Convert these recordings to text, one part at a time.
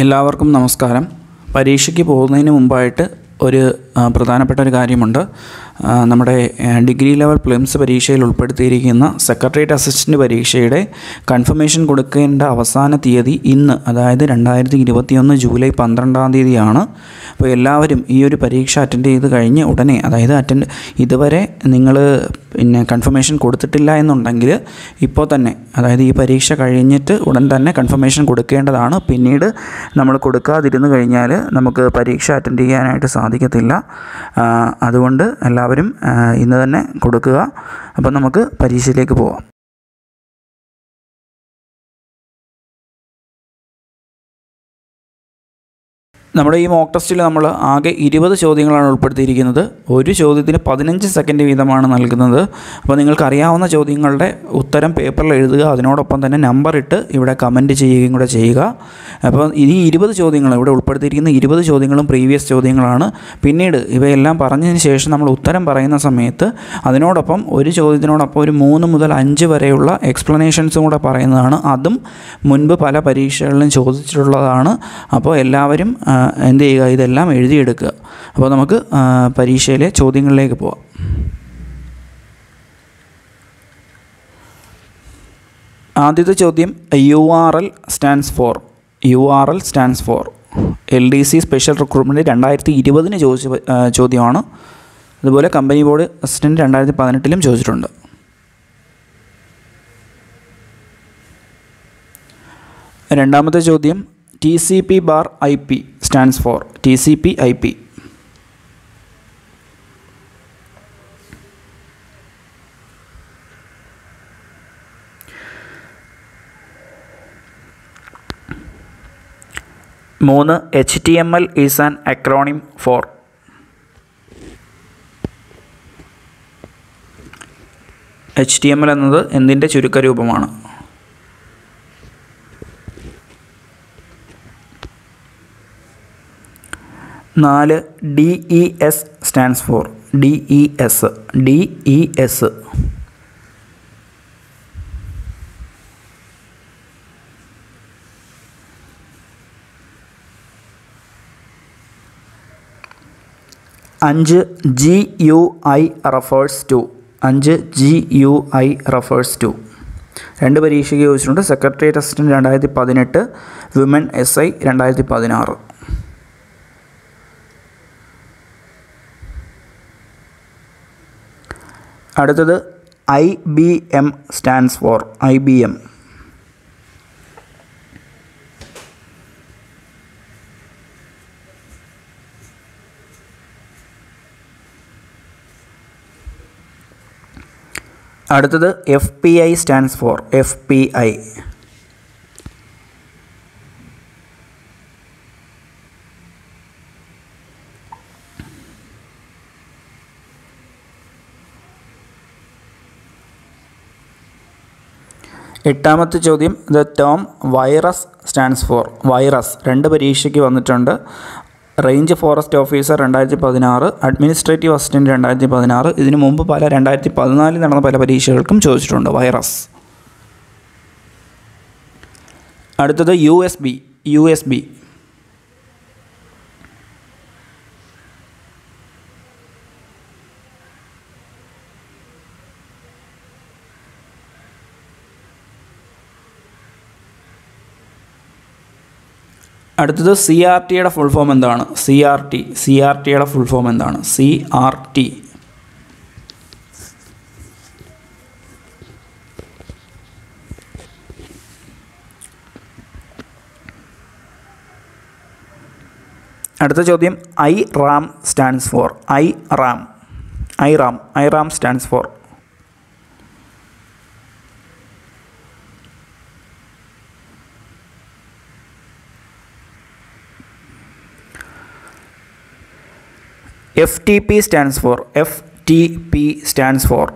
എല്ലാവർക്കും നമസ്കാരം. പരീക്ഷയ്ക്ക് പോകുന്നതിന് മുമ്പായിട്ട് ഒരു പ്രധാനപ്പെട്ട ഒരു കാര്യമുണ്ട്. നമ്മുടെ ഡിഗ്രി ലെവൽ പ്ലിംസ് പരീക്ഷയിൽ ഉൾപ്പെടുത്തിയിരിക്കുന്ന സെക്രട്ടേറിയറ്റ് അസിസ്റ്റന്റ് പരീക്ഷയുടെ കൺഫർമേഷൻ കൊടുക്കേണ്ട അവസാന തീയതി ഇന്ന് അതായത് രണ്ടായിരത്തി ഇരുപത്തിയൊന്ന് ജൂലൈ പന്ത്രണ്ടാം തീയതിയാണ്. അപ്പോൾ എല്ലാവരും ഈ ഒരു പരീക്ഷ അറ്റൻഡ് ചെയ്ത് കഴിഞ്ഞ് ഉടനെ അതായത് അറ്റൻഡ് ഇതുവരെ നിങ്ങൾ പിന്നെ കൺഫർമേഷൻ കൊടുത്തിട്ടില്ല എന്നുണ്ടെങ്കിൽ ഇപ്പോൾ തന്നെ അതായത് ഈ പരീക്ഷ കഴിഞ്ഞിട്ട് ഉടൻ തന്നെ കൺഫർമേഷൻ കൊടുക്കേണ്ടതാണ്. പിന്നീട് നമ്മൾ കൊടുക്കാതിരുന്നു കഴിഞ്ഞാൽ നമുക്ക് പരീക്ഷ അറ്റൻഡ് ചെയ്യാനായിട്ട് സാധിക്കത്തില്ല. അതുകൊണ്ട് അതുകൊണ്ട് എല്ലാവരും ഇന്ന് തന്നെ കൊടുക്കുക. അപ്പം നമുക്ക് പരീക്ഷയിലേക്ക് പോവാം. നമ്മുടെ ഈ മോക്ക് ടെസ്റ്റിൽ നമ്മൾ ആകെ ഇരുപത് ചോദ്യങ്ങളാണ് ഉൾപ്പെടുത്തിയിരിക്കുന്നത്. ഒരു ചോദ്യത്തിന് പതിനഞ്ച് സെക്കൻഡ് വീതമാണ് നൽകുന്നത്. അപ്പോൾ നിങ്ങൾക്ക് അറിയാവുന്ന ചോദ്യങ്ങളുടെ ഉത്തരം പേപ്പറിൽ എഴുതുക അതിനോടൊപ്പം തന്നെ നമ്പർ ഇട്ട് ഇവിടെ കമന്റ് ചെയ്യുകയും കൂടെ ചെയ്യുക. അപ്പോൾ ഇനി ഇരുപത് ചോദ്യങ്ങൾ ഇവിടെ ഉൾപ്പെടുത്തിയിരിക്കുന്ന ഇരുപത് ചോദ്യങ്ങളും പ്രീവിയസ് ചോദ്യങ്ങളാണ്. പിന്നീട് ഇവയെല്ലാം പറഞ്ഞതിന് ശേഷം നമ്മൾ ഉത്തരം പറയുന്ന സമയത്ത് അതിനോടൊപ്പം ഒരു ചോദ്യത്തിനോടൊപ്പം ഒരു മൂന്ന് മുതൽ അഞ്ച് വരെയുള്ള എക്സ്പ്ലനേഷൻസും കൂടെ പറയുന്നതാണ്. അതും മുൻപ് പല പരീക്ഷകളിലും ചോദിച്ചിട്ടുള്ളതാണ്. അപ്പോൾ എല്ലാവരും എന്ത് ചെയ്യുക? ഇതെല്ലാം എഴുതിയെടുക്കുക. അപ്പോൾ നമുക്ക് പരീക്ഷയിലെ ചോദ്യങ്ങളിലേക്ക് പോവാം. ആദ്യത്തെ ചോദ്യം U R L stands for. U R L stands for. L D C special recruitment രണ്ടായിരത്തി ഇരുപതിന് ചോദിച്ച ചോദ്യമാണ്. അതുപോലെ കമ്പനി ബോർഡ് അസിസ്റ്റന്റ് രണ്ടായിരത്തി പതിനെട്ടിലും ചോദിച്ചിട്ടുണ്ട്. രണ്ടാമത്തെ ചോദ്യം T C P bar I P. C P I P മൂന്ന് H T M L is an acronym for H T M L എന്നത് എന്തിന്റെ ചുരുക്കരൂപമാണ്? നാല് D E S stands for D E S D E S. അഞ്ച് G U I refers to അഞ്ച് G U I refers to. രണ്ട് പരീക്ഷയ്ക്ക് ചോദിച്ചിട്ടുണ്ട്. Secretariat assistant രണ്ടായിരത്തി പതിനെട്ട് വിമൻ എസ് ഐ രണ്ടായിരത്തി പതിനാറ്. അടുത്തത് I B M stands for I B M. അടുത്തത് F P I stands for F P I എട്ടാമത്തെ ചോദ്യം the term virus stands for virus രണ്ട് പരീക്ഷയ്ക്ക് വന്നിട്ടുണ്ട്. റേഞ്ച് ഫോറസ്റ്റ് ഓഫീസർ രണ്ടായിരത്തി പതിനാറ് അഡ്മിനിസ്ട്രേറ്റീവ് അസിസ്റ്റന്റ് രണ്ടായിരത്തി പതിനാറ് ഇതിനു മുമ്പ് പല രണ്ടായിരത്തി പതിനാലിൽ നടന്ന പല പരീക്ഷകൾക്കും ചോദിച്ചിട്ടുണ്ട് വൈറസ്. അടുത്തത് U S B U S B അടുത്തത് സി ആർ ടിയുടെ ഫുൾ ഫോം എന്താണ്? C R T C R ടിയുടെ ഫുൾ ഫോം എന്താണ്? സി ആർ ടി അടുത്ത ചോദ്യം I RAM stands for I RAM I RAM I RAM stands for FTP stands for FTP stands for.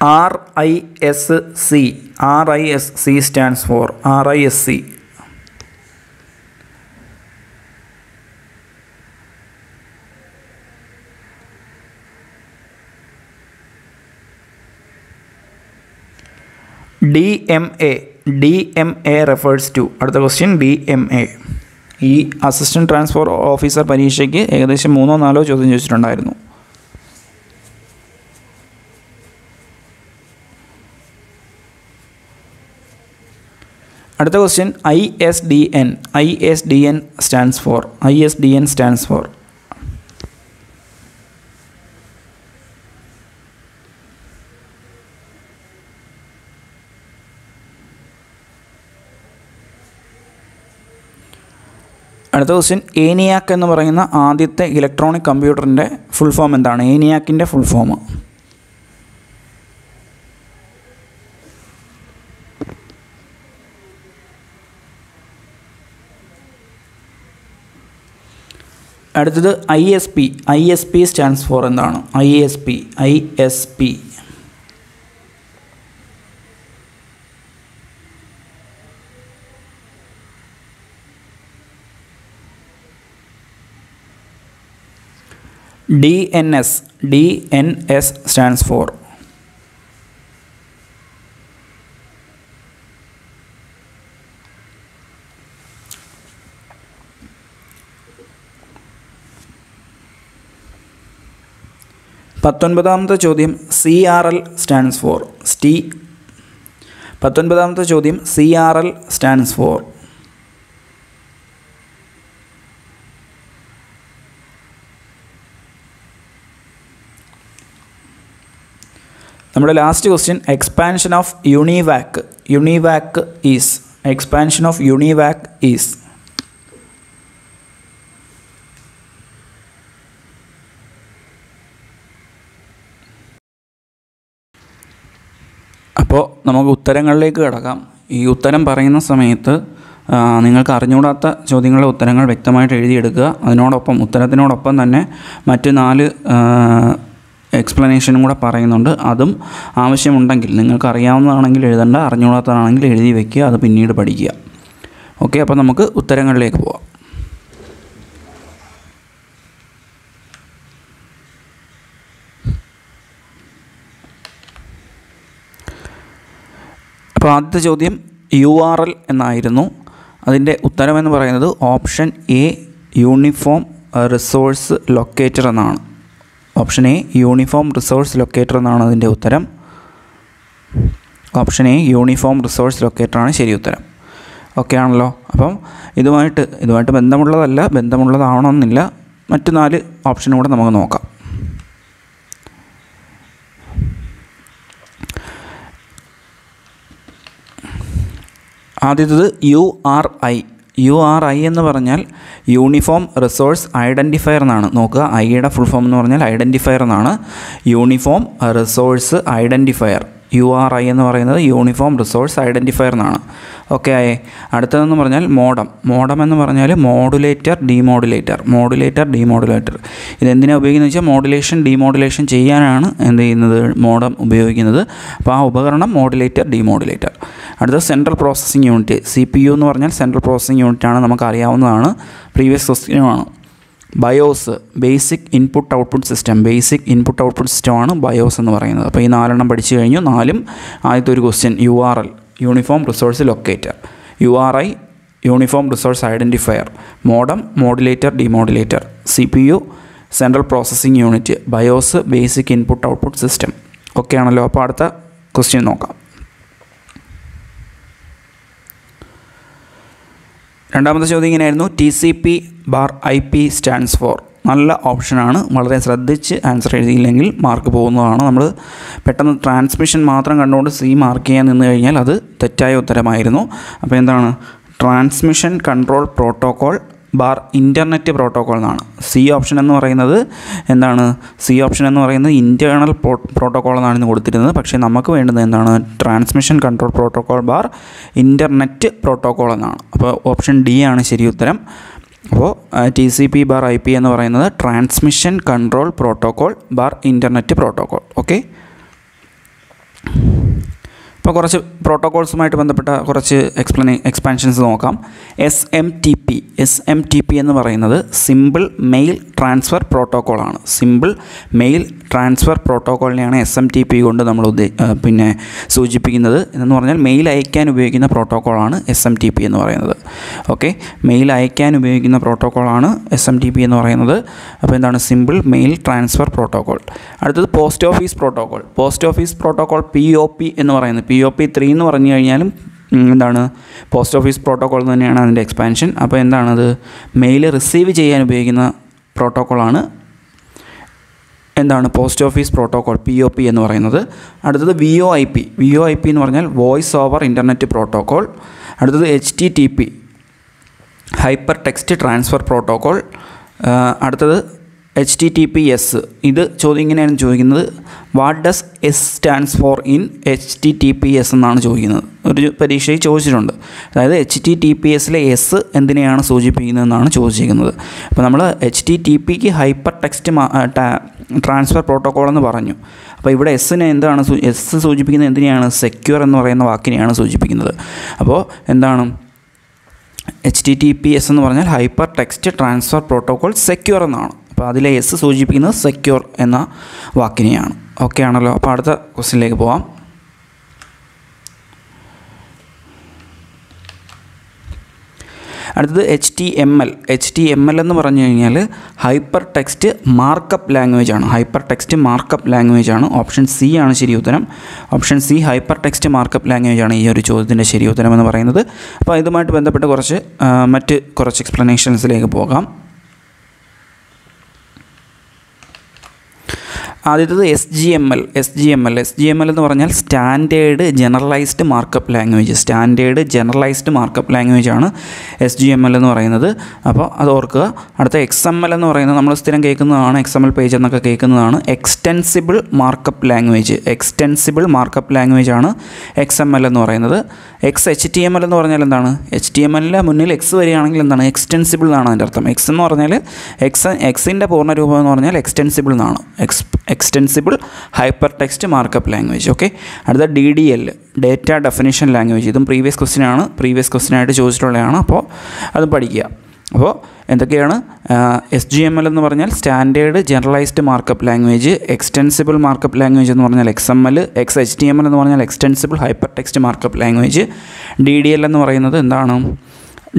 RISC RISC stands for RISC D M A D M A refers to അടുത്ത question D M A ഈ assistant transfer officer പരീക്ഷയ്ക്ക് ഏകദേശം മൂന്നോ നാലോ ചോദ്യം ചോദിച്ചിട്ടുണ്ടായിരുന്നു. അടുത്ത question I S D N I S D N stands for I S D N stands for അടുത്ത ക്വസ്റ്റ്യൻ ഏനിയാക്ക് എന്ന് പറയുന്ന ആദ്യത്തെ ഇലക്ട്രോണിക് കമ്പ്യൂട്ടറിന്റെ ഫുൾ ഫോം എന്താണ്? ഏനിയാക്കിന്റെ ഫുൾ ഫോം അടുത്തത് I S P I S P stands for എന്താണ്? I S P I S P D N S D N S stands for പത്തൊൻപതാമത്തെ ചോദ്യം C R L stands for സ്റ്റി പത്തൊൻപതാമത്തെ ചോദ്യം C R L stands for നമ്മുടെ last question expansion of UNIVAC UNIVAC is expansion of UNIVAC is അപ്പോൾ നമുക്ക് ഉത്തരങ്ങളിലേക്ക് കിടക്കാം. ഈ ഉത്തരം പറയുന്ന സമയത്ത് നിങ്ങൾക്ക് അറിഞ്ഞുകൂടാത്ത ചോദ്യങ്ങളുടെ ഉത്തരങ്ങൾ വ്യക്തമായിട്ട് എഴുതിയെടുക്കുക. അതിനോടൊപ്പം ഉത്തരത്തിനോടൊപ്പം തന്നെ മറ്റ് നാല് എക്സ്പ്ലനേഷനും കൂടെ പറയുന്നുണ്ട്. അതും ആവശ്യമുണ്ടെങ്കിൽ നിങ്ങൾക്ക് അറിയാവുന്നതാണെങ്കിൽ എഴുതണ്ട അറിഞ്ഞുകൂടാത്തതാണെങ്കിൽ എഴുതി വയ്ക്കുക അത് പിന്നീട് പഠിക്കുക. ഓക്കെ അപ്പോൾ നമുക്ക് ഉത്തരങ്ങളിലേക്ക് പോവാം. അപ്പോൾ ആദ്യത്തെ ചോദ്യം യു ആർ എൽ എന്നായിരുന്നു. അതിന്റെ ഉത്തരമെന്ന് പറയുന്നത് option A uniform resource locator എന്നാണ്. Option A uniform resource locator എന്നാണ് അതിന്റെ ഉത്തരം. ഓപ്ഷൻ എ യൂണിഫോം റിസോഴ്സ് ലൊക്കേറ്ററാണ് ശരി ഉത്തരം. ഓക്കെ ആണല്ലോ. അപ്പം ഇതുമായിട്ട് ഇതുമായിട്ട് ബന്ധമുള്ളതല്ല ബന്ധമുള്ളതാവണമെന്നില്ല. മറ്റ് നാല് ഓപ്ഷനും കൂടെ നമുക്ക് നോക്കാം. ആദ്യത്തത് U R I. U R I എന്ന് പറഞ്ഞാൽ യൂണിഫോം റിസോഴ്സ് ഐഡന്റിഫയർ എന്നാണ്. നോക്കുക ഐയുടെ ഫുൾ ഫോം എന്ന് പറഞ്ഞാൽ ഐഡന്റിഫയർ എന്നാണ്. Uniform resource identifier. U R I എന്ന് പറയുന്നത് യൂണിഫോം റിസോഴ്സ് ഐഡന്റിഫയർ എന്നാണ്. ഓക്കെ ആയേ. അടുത്തതെന്ന് പറഞ്ഞാൽ മോഡം. മോഡം എന്ന് പറഞ്ഞാൽ മോഡുലേറ്റർ ഡിമോഡുലേറ്റർ. Modulator demodulator. ഇതെന്തിനാണ് ഉപയോഗിക്കുന്നത് വെച്ചാൽ മോഡുലേഷൻ ഡിമോഡുലേഷൻ ചെയ്യാനാണ് എന്ത് ചെയ്യുന്നത് മോഡം ഉപയോഗിക്കുന്നത്. അപ്പോൾ ആ ഉപകരണം മോഡുലേറ്റർ ഡിമോഡുലേറ്റർ. അടുത്ത central processing unit C P U എന്ന് പറഞ്ഞാൽ സെൻട്രൽ പ്രോസസ്സിംഗ് യൂണിറ്റ് ആണ് നമുക്ക് അറിയാവുന്നതാണ് previous ക്വസ്റ്റ്യനുമാണ് BIOS basic input output system basic input output സിസ്റ്റമാണ് ബയോസ് എന്ന് പറയുന്നത്. അപ്പോൾ ഈ നാലെണ്ണം പഠിച്ചു കഴിഞ്ഞു. നാലും ആദ്യത്തെ ഒരു question U R L uniform resource locator U R I uniform resource identifier modem modulator demodulator C P U central processing unit BIOS basic input output system okay ആണല്ലോ. അപ്പോൾ അടുത്ത ക്വസ്റ്റ്യൻ നോക്കാം. രണ്ടാമത്തെ ചോദ്യം ഇങ്ങനെയായിരുന്നു. T C P bar I P stands for നല്ല ഓപ്ഷനാണ് വളരെ ശ്രദ്ധിച്ച് ആൻസർ എഴുതിയില്ലെങ്കിൽ മാർക്ക് പോകുന്നതാണ്. നമ്മൾ പെട്ടെന്ന് ട്രാൻസ്മിഷൻ മാത്രം കണ്ടുകൊണ്ട് സി മാർക്ക് ചെയ്യാൻ നിന്ന് കഴിഞ്ഞാൽ അത് തെറ്റായ ഉത്തരമായിരുന്നു. അപ്പോൾ എന്താണ്? Transmission control protocol bar internet protocol എന്നാണ് സി ഓപ്ഷൻ എന്ന് പറയുന്നത് എന്താണ്? സി ഓപ്ഷൻ എന്ന് പറയുന്നത് ഇന്റേർണൽ പ്രോട്ടോക്കോൾ എന്നാണ് ഇന്ന് കൊടുത്തിരുന്നത്. പക്ഷേ നമുക്ക് വേണ്ടുന്നത് എന്താണ്? Transmission control protocol bar internet protocol എന്നാണ് അപ്പോൾ ഓപ്ഷൻ ഡി ആണ് ശരി ഉത്തരം. അപ്പോൾ T C P bar I P എന്ന് പറയുന്നത് transmission control protocol bar internet protocol. Okay? ഇപ്പോൾ കുറച്ച് പ്രോട്ടോകോൾസുമായിട്ട് ബന്ധപ്പെട്ട കുറച്ച് എക്സ്പ്ലനേ എക്സ്പാൻഷൻസ് നോക്കാം. S M T P S M T P എന്ന് പറയുന്നത് സിമ്പിൾ മെയിൽ ട്രാൻസ്ഫർ പ്രോട്ടോക്കോളാണ് സിമ്പിൾ മെയിൽ ട്രാൻസ്ഫർ പ്രോട്ടോക്കോളിനെയാണ് എസ് എം ടി പി കൊണ്ട് നമ്മൾ ഉദ്ദേ പിന്നെ സൂചിപ്പിക്കുന്നത്. എന്ന് പറഞ്ഞാൽ മെയിൽ അയക്കാൻ ഉപയോഗിക്കുന്ന പ്രോട്ടോക്കോളാണ് എസ് എം ടി പി എന്ന് പറയുന്നത്. ഓക്കെ മെയിൽ അയക്കാൻ ഉപയോഗിക്കുന്ന പ്രോട്ടോക്കോളാണ് എസ് എം ടി പി എന്ന് പറയുന്നത്. അപ്പോൾ എന്താണ്? സിമ്പിൾ മെയിൽ ട്രാൻസ്ഫർ പ്രോട്ടോക്കോൾ അടുത്തത് post office protocol post office protocol P O P എന്ന് പറയുന്നത്. പി ഒ പി ത്രീ എന്ന് പറഞ്ഞു കഴിഞ്ഞാലും എന്താണ്? പോസ്റ്റ് ഓഫീസ് പ്രോട്ടോക്കോൾ തന്നെയാണ് അതിന്റെ എക്സ്പാൻഷൻ അപ്പോൾ എന്താണത്? മെയിൽ റിസീവ് ചെയ്യാൻ ഉപയോഗിക്കുന്ന പ്രോട്ടോക്കോളാണ്. എന്താണ് post office protocol P O P എന്ന് പറയുന്നത്. അടുത്തത് V O I P V O I P എന്ന് പറഞ്ഞാൽ വോയിസ് ഓവർ ഇന്റർനെറ്റ് പ്രോട്ടോക്കോൾ. അടുത്തത് H T T P hyper text transfer protocol. അടുത്തത് H T T P S ഇത് ചോദ്യം ഇങ്ങനെയാണ് ചോദിക്കുന്നത്. What does S stands for in H T T P S എന്നാണ് ചോദിക്കുന്നത്. ഒരു പരീക്ഷയിൽ ചോദിച്ചിട്ടുണ്ട്. അതായത് എച്ച് ടി ടി പി എസിലെ എസ് എന്തിനെയാണ് സൂചിപ്പിക്കുന്നതെന്നാണ് ചോദിച്ചിരിക്കുന്നത്. അപ്പോൾ നമ്മൾ എച്ച് ടി ടി പിക്ക് ഹൈപ്പർ ടെക്സ്റ്റ് ട്രാൻസ്ഫർ പ്രോട്ടോക്കോൾ എന്ന് പറഞ്ഞു. അപ്പോൾ ഇവിടെ എസ്സിനെ എന്താണ് എസ് സൂചിപ്പിക്കുന്നത് എന്തിനെയാണ്? സെക്യൂർ എന്ന് പറയുന്ന വാക്കിനെയാണ് സൂചിപ്പിക്കുന്നത്. അപ്പോൾ എന്താണ്? H T T P S എന്ന് പറഞ്ഞാൽ hyper text transfer protocol secure എന്നാണ്. അപ്പോൾ അതിലെ എസ് സൂചിപ്പിക്കുന്നത് സെക്യൂർ എന്ന വാക്കിനെയാണ്. ഓക്കെ ആണല്ലോ. അപ്പോൾ അടുത്ത ക്വസ്റ്റ്യനിലേക്ക് പോവാം. അടുത്തത് H T M L H T M L എന്ന് പറഞ്ഞു കഴിഞ്ഞാൽ ഹൈപ്പർ ടെക്സ്റ്റ് മാർക്കപ്പ് ലാംഗ്വേജ് ആണ്. ഹൈപ്പർ ടെക്സ്റ്റ് മാർക്കപ്പ് ലാംഗ്വേജ് ആണ്. ഓപ്ഷൻ സി ആണ് ശരി ഉത്തരം. Option C hyper text markup language ആണ് ഈ ഒരു ചോദ്യത്തിന്റെ ശരി ഉത്തരം എന്ന് പറയുന്നത്. അപ്പോൾ ഇതുമായിട്ട് ബന്ധപ്പെട്ട് കുറച്ച് മറ്റ് കുറച്ച് എക്സ്പ്ലനേഷൻസിലേക്ക് പോകാം. ആദ്യത്തത് S G M L S G M L S G M L എന്ന് പറഞ്ഞാൽ standard generalized markup language. Standard generalized markup language ആണ് എസ് ജി എം എൽ എന്ന് പറയുന്നത്. അപ്പോൾ അത് ഓർക്കുക. അടുത്ത എക്സ് എം എൽ എന്ന് പറയുന്നത് നമ്മൾ സ്ഥിരം കേൾക്കുന്നതാണ്. എക്സ് എം എൽ പേജ് എന്നൊക്കെ കേൾക്കുന്നതാണ്. Extensible markup language extensible markup language ആണ് എക്സ് എം എൽ എന്ന് പറയുന്നത്. X H T M L എന്ന് പറഞ്ഞാൽ എന്താണ്? എച്ച് ടി എം എല്ലിന്റെ മുന്നിൽ എക്സ് വരികയാണെങ്കിൽ എന്താണ്? എക്സ്റ്റെൻസിബിൾ എന്നാണ് അതിന്റെ അർത്ഥം. എക്സ് എന്ന് പറഞ്ഞാൽ എക്സ് എക്സിന്റെ പൂർണരൂപം എന്ന് പറഞ്ഞാൽ എക്സ്റ്റെൻസിബിൾ എന്നാണ്. X extensible hyper text markup language okay അടുത്ത D D L data definition language ഇതും പ്രീവിയസ് ക്വസ്റ്റ്യൻ ആണ്. പ്രീവിയസ് ക്വസ്റ്റ്യൻ ചോദിച്ചിട്ടുള്ളതാണ്. അപ്പോൾ അത് പഠിക്കുക. അപ്പോൾ എന്തൊക്കെയാണ്? എസ് ജി എം എൽ എന്ന് പറഞ്ഞാൽ standard generalized markup language extensible markup language എന്ന് പറഞ്ഞാൽ X M L X H T M L എന്ന് പറഞ്ഞാൽ extensible hyper text markup language D D L എന്ന് പറയുന്നത് എന്താണ്?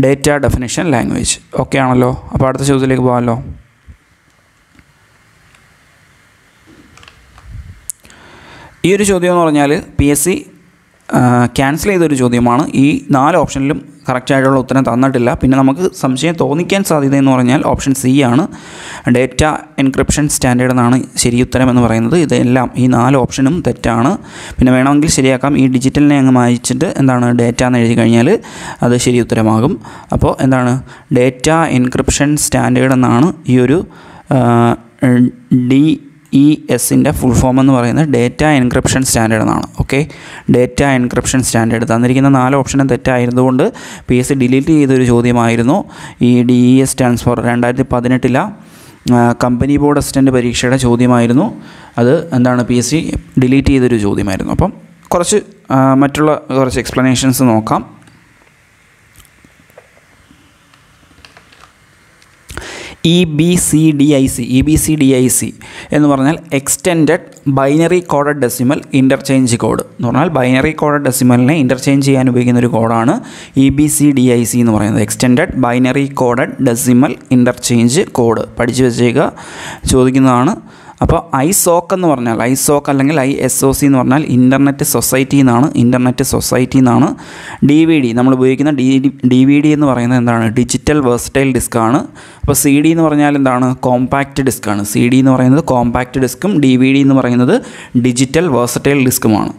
ഡേറ്റ ഡെഫിനിഷൻ ലാംഗ്വേജ് ഓക്കെ ആണല്ലോ? അപ്പോൾ അടുത്ത ചോദ്യത്തിലേക്ക് പോകാമല്ലോ. ഈ ഒരു ചോദ്യം എന്ന് പറഞ്ഞാൽ പി എസ് സി ക്യാൻസൽ ചെയ്തൊരു ചോദ്യമാണ്. ഈ നാല് ഓപ്ഷനിലും കറക്റ്റായിട്ടുള്ള ഉത്തരം തന്നിട്ടില്ല. പിന്നെ നമുക്ക് സംശയം തോന്നിക്കാൻ സാധ്യത എന്ന് പറഞ്ഞാൽ ഓപ്ഷൻ സി ആണ്. ഡേറ്റ എൻക്രിപ്ഷൻ സ്റ്റാൻഡേർഡ് എന്നാണ് ശരി ഉത്തരം എന്ന് പറയുന്നത്. ഇതെല്ലാം ഈ നാല് ഓപ്ഷനും തെറ്റാണ്. പിന്നെ വേണമെങ്കിൽ ശരിയാക്കാം. ഈ ഡിജിറ്റലിനെ അങ്ങ് മായിച്ചിട്ട് എന്താണ് ഡേറ്റ എന്ന് എഴുതി കഴിഞ്ഞാൽ അത് ശരി ഉത്തരമാകും. അപ്പോൾ എന്താണ്? ഡേറ്റ എൻക്രിപ്ഷൻ സ്റ്റാൻഡേർഡ് എന്നാണ് ഈ ഒരു ഡി ഇ എസിന്റെ ഫുൾ ഫോം എന്ന് പറയുന്നത് ഡേറ്റ എൻക്രിപ്ഷൻ സ്റ്റാൻഡേർഡ് എന്നാണ്. ഓക്കെ ഡേറ്റ എൻക്രിപ്ഷൻ സ്റ്റാൻഡേർഡ് തന്നിരിക്കുന്ന നാല് ഓപ്ഷനും തെറ്റായതുകൊണ്ട് പി എസ് സി ഡിലീറ്റ് ചെയ്തൊരു ചോദ്യമായിരുന്നു. ഈ ഡി ഇ എസ് ട്രാൻസ്ഫോർ രണ്ടായിരത്തി പതിനെട്ടില കമ്പനി ബോർഡ് അസിസ്റ്റന്റ് പരീക്ഷയുടെ ചോദ്യമായിരുന്നു. അത് എന്താണ് പി എസ് സി ഡിലീറ്റ് ചെയ്തൊരു ചോദ്യമായിരുന്നു. അപ്പം കുറച്ച് മറ്റുള്ള കുറച്ച് എക്സ്പ്ലനേഷൻസ് നോക്കാം. E B C D I C E B C D I C എന്ന് പറഞ്ഞാൽ extend binary coded decimal interchange code എന്ന് പറഞ്ഞാൽ ബൈനറി കോഡഡ് ഡെസിമലിനെ ഇന്റർചേഞ്ച് ചെയ്യാൻ ഉപയോഗിക്കുന്ന ഒരു കോഡാണ് E B C D I C എന്ന് പറയുന്നത്. Extend binary coded decimal interchange code പഠിച്ചു വെച്ചേക്കുക ചോദിക്കുന്നതാണ് അപ്പോൾ ഐ സോക്ക് എന്ന് പറഞ്ഞാൽ ഐ സോക്ക് അല്ലെങ്കിൽ ഐ എസ് ഒ സി എന്ന് പറഞ്ഞാൽ ഇന്റർനെറ്റ് സൊസൈറ്റി എന്നാണ് ഇന്റർനെറ്റ് സൊസൈറ്റി എന്നാണ്. ഡി വി ഡി നമ്മൾ ഉപയോഗിക്കുന്ന ഡി ഡി വി ഡി എന്ന് പറയുന്നത് എന്താണ്? ഡിജിറ്റൽ വേഴ്സറ്റൈൽ ഡിസ്ക് ആണ്. അപ്പോൾ സി ഡി എന്ന് പറഞ്ഞാൽ എന്താണ്? കോമ്പാക്റ്റ് ഡിസ്ക് ആണ്. സി ഡി എന്ന് പറയുന്നത് കോമ്പാക്റ്റ് ഡിസ്ക്കും ഡി വി ഡി എന്ന് പറയുന്നത് ഡിജിറ്റൽ വേഴ്സറ്റൈൽ ഡിസ്ക്കുമാണ്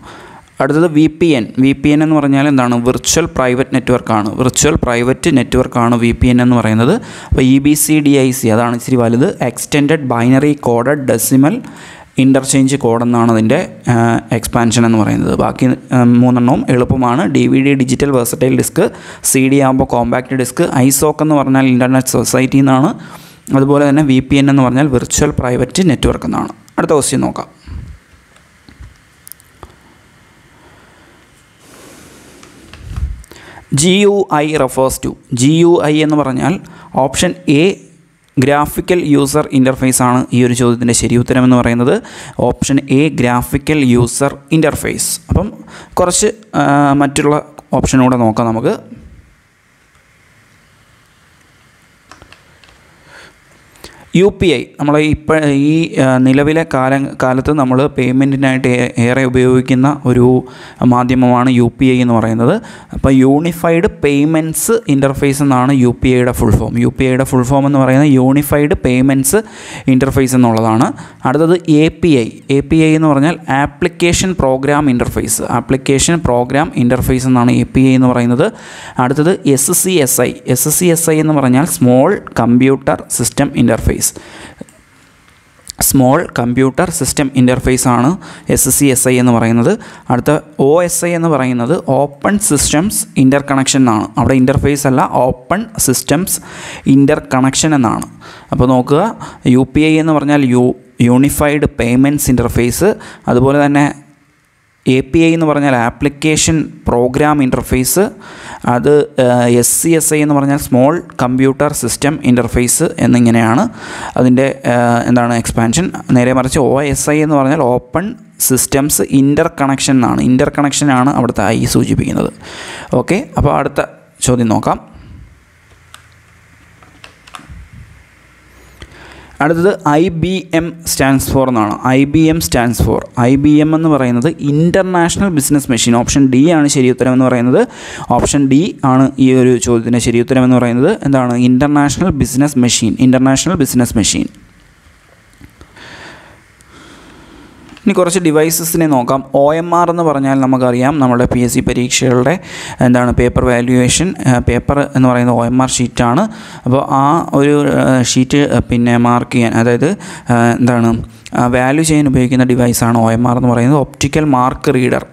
അടുത്തത് V P N V P N എന്ന് പറഞ്ഞാൽ എന്താണ്? വിർച്വൽ പ്രൈവറ്റ് നെറ്റ്വർക്കാണ് വിർച്വൽ പ്രൈവറ്റ് നെറ്റ്വർക്കാണ് വി പി എൻ എന്ന് പറയുന്നത്. അപ്പോൾ E B C D I C അതാണ് ഇച്ചിരി വലുത്. Extended binary coded decimal interchange code എന്നാണ് അതിന്റെ എക്സ്പാൻഷൻ എന്ന് പറയുന്നത്. ബാക്കി മൂന്നെണ്ണവും എളുപ്പമാണ്. D V D digital versatile disc C D ആകുമ്പോൾ കോമ്പാക്റ്റ് ഡിസ്ക് ഐസോക്ക് എന്ന് പറഞ്ഞാൽ ഇന്റർനെറ്റ് സൊസൈറ്റി എന്നാണ്. അതുപോലെ തന്നെ വി പി എൻ എന്ന് പറഞ്ഞാൽ വിർച്വൽ പ്രൈവറ്റ് നെറ്റ്വർക്ക് എന്നാണ്. അടുത്ത ക്വസ്റ്റ്യൻ നോക്കാം. G U I refers to G U I എന്ന് പറഞ്ഞാൽ option A graphical user interface ആണ് ഈ ഒരു ചോദ്യത്തിന്റെ ശരി ഉത്തരം എന്ന് പറയുന്നത്. Option A graphical user interface അപ്പം കുറച്ച് മറ്റുള്ള ഓപ്ഷൻ കൂടെ നോക്കാം നമുക്ക്. യു പി ഐ നമ്മൾ ഇപ്പോൾ ഈ നിലവിലെ കാല കാലത്ത് നമ്മൾ പേയ്മെന്റിനായിട്ട് ഏറെ ഉപയോഗിക്കുന്ന ഒരു മാധ്യമമാണ് യു പി ഐ എന്ന് പറയുന്നത്. അപ്പോൾ യൂണിഫൈഡ് പേയ്മെന്റ്സ് ഇന്റർഫേസ് എന്നാണ് യു പി ഐയുടെ ഫുൾ ഫോം. യു പി ഐയുടെ ഫുൾ ഫോം എന്ന് പറയുന്നത് യൂണിഫൈഡ് പേയ്മെന്റ്സ് ഇന്റർഫേസ് എന്നുള്ളതാണ്. അടുത്തത് A P I. A P I എന്ന് പറഞ്ഞാൽ application program interface application program interface എന്നാണ് എ പി ഐ എന്ന് പറയുന്നത്. അടുത്തത് S C S I. S C S I എന്ന് പറഞ്ഞാൽ small computer system interface small computer system interface ആണ് S C S I എന്ന് പറയുന്നത്. അടുത്ത ഒ എസ് ഐ എന്ന് പറയുന്നത് ഓപ്പൺ സിസ്റ്റംസ് ഇന്റർ കണക്ഷൻ എന്നാണ് അവിടെ ഇന്റർഫേസ് അല്ല ഓപ്പൺ സിസ്റ്റംസ് ഇന്റർ കണക്ഷൻ എന്നാണ്. അപ്പോൾ നോക്കുക യു പി ഐ എന്ന് പറഞ്ഞാൽ യു യൂണിഫൈഡ് പേയ്മെന്റ്സ് ഇന്റർഫേസ് അതുപോലെ തന്നെ എ പി ഐ എന്ന് പറഞ്ഞാൽ ആപ്ലിക്കേഷൻ പ്രോഗ്രാം ഇന്റർഫേസ് അത് എസ് സി എസ് ഐ എന്ന് പറഞ്ഞാൽ സ്മോൾ കമ്പ്യൂട്ടർ സിസ്റ്റം ഇന്റർഫേസ് എന്നിങ്ങനെയാണ് അതിന്റെ എന്താണ് എക്സ്പാൻഷൻ നേരെ മറിച്ച് ഒ എസ് ഐ എന്ന് പറഞ്ഞാൽ ഓപ്പൺ സിസ്റ്റംസ് ഇന്റർ കണക്ഷൻ എന്നാണ്. ഇന്റർ കണക്ഷനാണ് അവിടുത്തെ ഐ സൂചിപ്പിക്കുന്നത്. ഓക്കെ അപ്പോൾ അടുത്ത ചോദ്യം നോക്കാം. അടുത്തത് I B M stands for എന്നാണ്. I B M stands for. I B M എന്ന് പറയുന്നത് international business machine. Option D ആണ് ശരി ഉത്തരം എന്ന് പറയുന്നത്. ഓപ്ഷൻ ഡി ആണ് ഈ ഒരു ചോദ്യത്തിന്റെ ശരി ഉത്തരം എന്ന് പറയുന്നത്. എന്താണ്? International business machine. International business machine. ഇനി കുറച്ച് ഡിവൈസസിനെ നോക്കാം. ഒ എം ആർ എന്ന് പറഞ്ഞാൽ നമുക്കറിയാം നമ്മുടെ പി എസ് സി പരീക്ഷകളുടെ എന്താണ് പേപ്പർ വാല്യുവേഷൻ പേപ്പർ എന്ന് പറയുന്നത് ഒ എം ആർ ഷീറ്റാണ് അപ്പോൾ ആ ഒരു ഷീറ്റ് പിന്നെ മാർക്ക് ചെയ്യാൻ അതായത് എന്താണ് വാല്യൂ ചെയ്യാൻ ഉപയോഗിക്കുന്ന ഡിവൈസാണ് ഒ എം ആർ എന്ന് പറയുന്നത്. ഒപ്റ്റിക്കൽ മാർക്ക് റീഡർ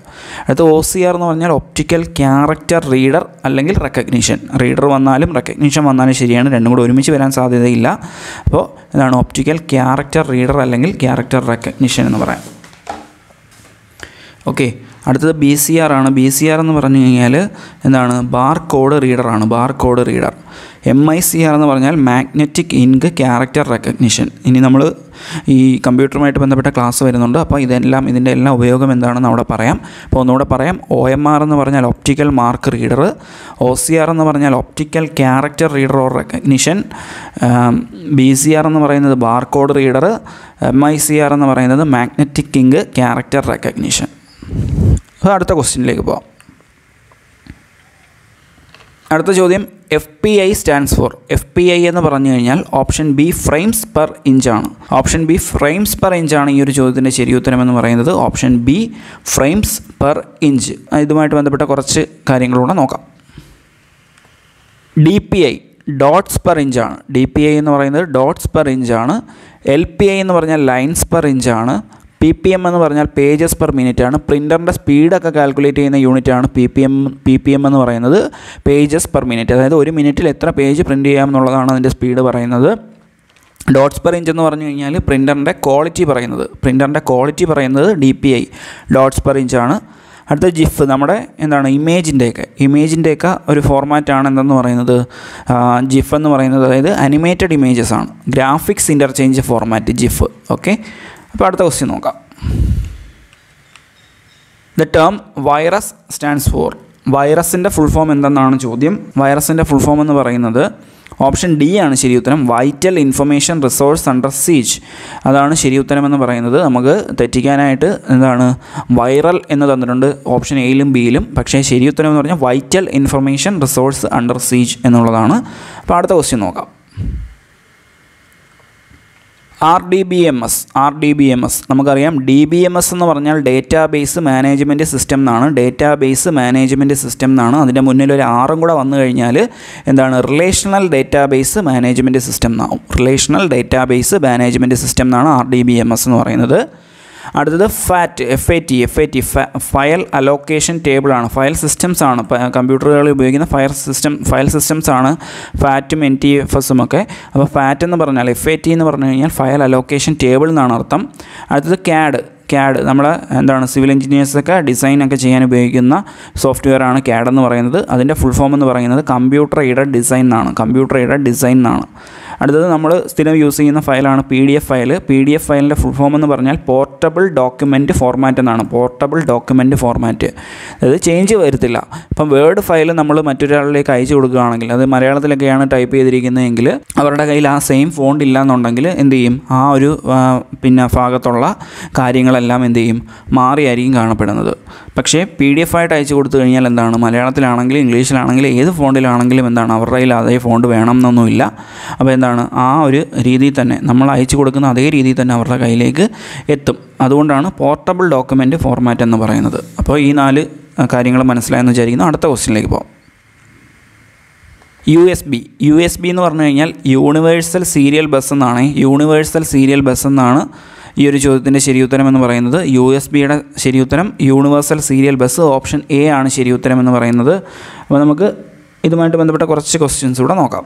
അടുത്ത ഒ സി ആർ എന്ന് പറഞ്ഞാൽ ഒപ്റ്റിക്കൽ ക്യാരക്ടർ റീഡർ അല്ലെങ്കിൽ റെക്കഗ്നീഷൻ റീഡർ വന്നാലും റെക്കഗ്നീഷൻ വന്നാലും ശരിയാണ്. രണ്ടും കൂടെ ഒരുമിച്ച് വരാൻ സാധ്യതയില്ല. അപ്പോൾ ഇതാണ് ഒപ്റ്റിക്കൽ ക്യാരക്ടർ റീഡർ അല്ലെങ്കിൽ ക്യാരക്ടർ റെക്കഗ്നീഷൻ എന്ന് പറയാം. ഓക്കെ അടുത്തത് ബി സി ആർ ആണ്. ബി സി ആർ എന്ന് പറഞ്ഞു കഴിഞ്ഞാൽ എന്താണ്? Bar code റീഡറാണ് bar code reader M I C R എന്ന് പറഞ്ഞാൽ മാഗ്നറ്റിക് ഇങ്ക് ക്യാരക്ടർ റെക്കഗ്നിഷൻ ഇനി നമ്മൾ ഈ കമ്പ്യൂട്ടറുമായിട്ട് ബന്ധപ്പെട്ട ക്ലാസ് വരുന്നുണ്ട്. അപ്പോൾ ഇതെല്ലാം ഇതിന്റെ എല്ലാം ഉപയോഗം എന്താണെന്ന് അവിടെ പറയാം. അപ്പോൾ ഒന്നുകൂടെ പറയാം. ഒ എം ആർ എന്ന് പറഞ്ഞാൽ optical mark reader O C R എന്ന് പറഞ്ഞാൽ optical character reader or recognition B C R എന്ന് പറയുന്നത് bar code reader M I C R എന്ന് പറയുന്നത് മാഗ്നറ്റിക് ഇങ്ക് ക്യാരക്ടർ റെക്കഗ്നിഷൻ അടുത്ത ക്വസ്റ്റ്യനിലേക്ക് പോകാം അടുത്ത ചോദ്യം F P I stands for F P I എന്ന് പറഞ്ഞു കഴിഞ്ഞാൽ ഓപ്ഷൻ ബി ഫ്രെയിംസ് പെർ ഇഞ്ചാണ് ഓപ്ഷൻ ബി ഫ്രെയിംസ് പെർ ഇഞ്ചാണ് ഈ ഒരു ചോദ്യത്തിന്റെ ശരി ഉത്തരം എന്ന് പറയുന്നത്. Option B frames per inch ഇതുമായിട്ട് ബന്ധപ്പെട്ട കുറച്ച് കാര്യങ്ങളൂടെ നോക്കാം. D P I dots per ഇഞ്ചാണ് ഡി പി ഐ എന്ന് പറയുന്നത് ഡോട്ട്സ് പെർ ഇഞ്ചാണ് എൽ പി ഐ എന്ന് പറഞ്ഞാൽ ലൈൻസ് പെർ ഇഞ്ചാണ് പി പി എം എന്ന് പറഞ്ഞാൽ പേജസ് പെർ മിനിറ്റ് ആണ്. പ്രിന്ററിന്റെ സ്പീഡൊക്കെ കാൽക്കുലേറ്റ് ചെയ്യുന്ന യൂണിറ്റാണ് P P M P P M എന്ന് പറയുന്നത് പേജസ് പെർ മിനിറ്റ് അതായത് ഒരു മിനിറ്റിൽ എത്ര പേജ് പ്രിന്റ് ചെയ്യാം എന്നുള്ളതാണ് അതിന്റെ സ്പീഡ് പറയുന്നത്. ഡോട്ട്സ് പെർ ഇഞ്ച് എന്ന് പറഞ്ഞു കഴിഞ്ഞാൽ പ്രിന്ററിന്റെ ക്വാളിറ്റി പറയുന്നത്. പ്രിന്ററിന്റെ ക്വാളിറ്റി പറയുന്നത് D P I dots per inch ആണ്. അടുത്ത ജിഫ് നമ്മുടെ എന്താണ് ഇമേജിന്റെയൊക്കെ ഇമേജിന്റെയൊക്കെ ഒരു ഫോർമാറ്റാണ് എന്തെന്ന് പറയുന്നത്? ജിഫ് എന്ന് പറയുന്നത് അതായത് അനിമേറ്റഡ് ഇമേജസ് ആണ്. Graphics interchange format GIF okay അപ്പോൾ അടുത്ത ക്വസ്റ്റ്യൻ നോക്കാം. The term virus stands for വൈറസിന്റെ ഫുൾ ഫോം എന്തെന്നാണ് ചോദ്യം. വൈറസിന്റെ ഫുൾ ഫോം എന്ന് പറയുന്നത് ഓപ്ഷൻ ഡി ആണ് ശരി ഉത്തരം. Vital information resource under siege അതാണ് ശരി ഉത്തരം എന്ന് പറയുന്നത്. നമുക്ക് തെറ്റിക്കാനായിട്ട് എന്താണ് വൈറൽ എന്ന് തന്നിട്ടുണ്ട് ഓപ്ഷൻ എയിലും ബിയിലും പക്ഷേ ശരി ഉത്തരം എന്ന് പറഞ്ഞാൽ vital information resource under siege എന്നുള്ളതാണ്. അപ്പോൾ അടുത്ത ക്വസ്റ്റ്യൻ നോക്കാം. R D B M S R D B M S നമുക്കറിയാം ഡി ബി എം എസ് എന്ന് പറഞ്ഞാൽ ഡേറ്റാ ബേസ് മാനേജ്മെന്റ് സിസ്റ്റം എന്നാണ്. ഡേറ്റാ ബേസ് മാനേജ്മെന്റ് സിസ്റ്റം എന്നാണ്. അതിന്റെ മുന്നിൽ ഒരു ആറും കൂടെ വന്നു കഴിഞ്ഞാൽ എന്താണ്? Relational database management system എന്നാവും. Relational database management system എന്നാണ് R D B M S എന്ന് പറയുന്നത്. അടുത്തത് FAT F A T F A T file allocation ടേബിളാണ് file systems ആണ്. കമ്പ്യൂട്ടറുകളിൽ ഉപയോഗിക്കുന്ന ഫയൽ സിസ്റ്റം ഫയൽ സിസ്റ്റംസ് ആണ് ഫാറ്റും എൻ ടി എഫ് എസും ഒക്കെ. അപ്പോൾ ഫാറ്റ് എന്ന് പറഞ്ഞാൽ എഫ് എ ടി എന്ന് പറഞ്ഞു കഴിഞ്ഞാൽ ഫയൽ അലോക്കേഷൻ ടേബിൾ എന്നാണ് അർത്ഥം. അടുത്തത് ക്യാഡ് ക്യാഡ് നമ്മൾ എന്താണ് സിവിൽ എഞ്ചിനീയേഴ്സൊക്കെ ഡിസൈനൊക്കെ ചെയ്യാൻ ഉപയോഗിക്കുന്ന സോഫ്റ്റ്വെയർ ആണ് ക്യാഡ് എന്ന് പറയുന്നത്. അതിന്റെ ഫുൾ ഫോം എന്ന് പറയുന്നത് കമ്പ്യൂട്ടർ എയ്ഡഡ് ഡിസൈൻ എന്നാണ്. കമ്പ്യൂട്ടർ എയ്ഡഡ് ഡിസൈൻ എന്നാണ്. അടുത്തത് നമ്മൾ സ്ഥിരം യൂസ് ചെയ്യുന്ന ഫയലാണ് P D F file P D F ഫയലിന്റെ ഫുൾ ഫോം എന്ന് പറഞ്ഞാൽ പോർട്ടബിൾ ഡോക്യുമെന്റ് ഫോർമാറ്റ് എന്നാണ്. പോർട്ടബിൾ ഡോക്യുമെന്റ് ഫോർമാറ്റ് അതായത് ചേഞ്ച് വരുത്തില്ല. ഇപ്പം വേർഡ് ഫയൽ നമ്മൾ മറ്റൊരാളിലേക്ക് അയച്ചു കൊടുക്കുകയാണെങ്കിൽ അത് മലയാളത്തിലൊക്കെയാണ് ടൈപ്പ് ചെയ്തിരിക്കുന്നതെങ്കിൽ അവരുടെ കയ്യിൽ ആ സെയിം ഫോണ്ട് ഇല്ല എന്നുണ്ടെങ്കിൽ എന്ത് ചെയ്യും? ആ ഒരു പിന്നെ ഭാഗത്തുള്ള കാര്യങ്ങളെല്ലാം എന്ത് ചെയ്യും? മാറിയായിരിക്കും കാണപ്പെടുന്നത്. പക്ഷേ പി ഡി എഫ് ആയിട്ട് അയച്ചു കൊടുത്തു കഴിഞ്ഞാൽ എന്താണ്? മലയാളത്തിലാണെങ്കിലും ഇംഗ്ലീഷിലാണെങ്കിലും ഏത് ഫോണ്ടിലാണെങ്കിലും എന്താണ്? അവരുടെ കയ്യിൽ അതേ ഫോണ്ട് വേണം എന്നൊന്നുമില്ല. അപ്പോൾ എന്താണ് ആ ഒരു രീതിയിൽ തന്നെ നമ്മൾ അയച്ചു കൊടുക്കുന്ന അതേ രീതിയിൽ തന്നെ അവരുടെ കയ്യിലേക്ക് എത്തും. അതുകൊണ്ടാണ് പോർട്ടബിൾ ഡോക്യുമെന്റ് ഫോർമാറ്റ് എന്ന് പറയുന്നത്. അപ്പോൾ ഈ നാല് കാര്യങ്ങൾ മനസ്സിലായെന്ന് വിചാരിക്കുന്നു. അടുത്ത ക്വസ്റ്റ്യനിലേക്ക് പോകാം U S B U S B എന്ന് പറഞ്ഞു കഴിഞ്ഞാൽ യൂണിവേഴ്സൽ സീരിയൽ ബസ് എന്നാണ്. യൂണിവേഴ്സൽ സീരിയൽ ബസ് എന്നാണ് ഈ ഒരു ചോദ്യത്തിന്റെ ശരിയുത്തരം എന്ന് പറയുന്നത്. യു എസ് ബിയുടെ ശരിയുത്തരം universal serial bus option A ആണ് ശരിയുത്തരം എന്ന് പറയുന്നത്. അപ്പോൾ നമുക്ക് ഇതുമായിട്ട് ബന്ധപ്പെട്ട കുറച്ച് ക്വസ്റ്റ്യൻസ് കൂടെ നോക്കാം.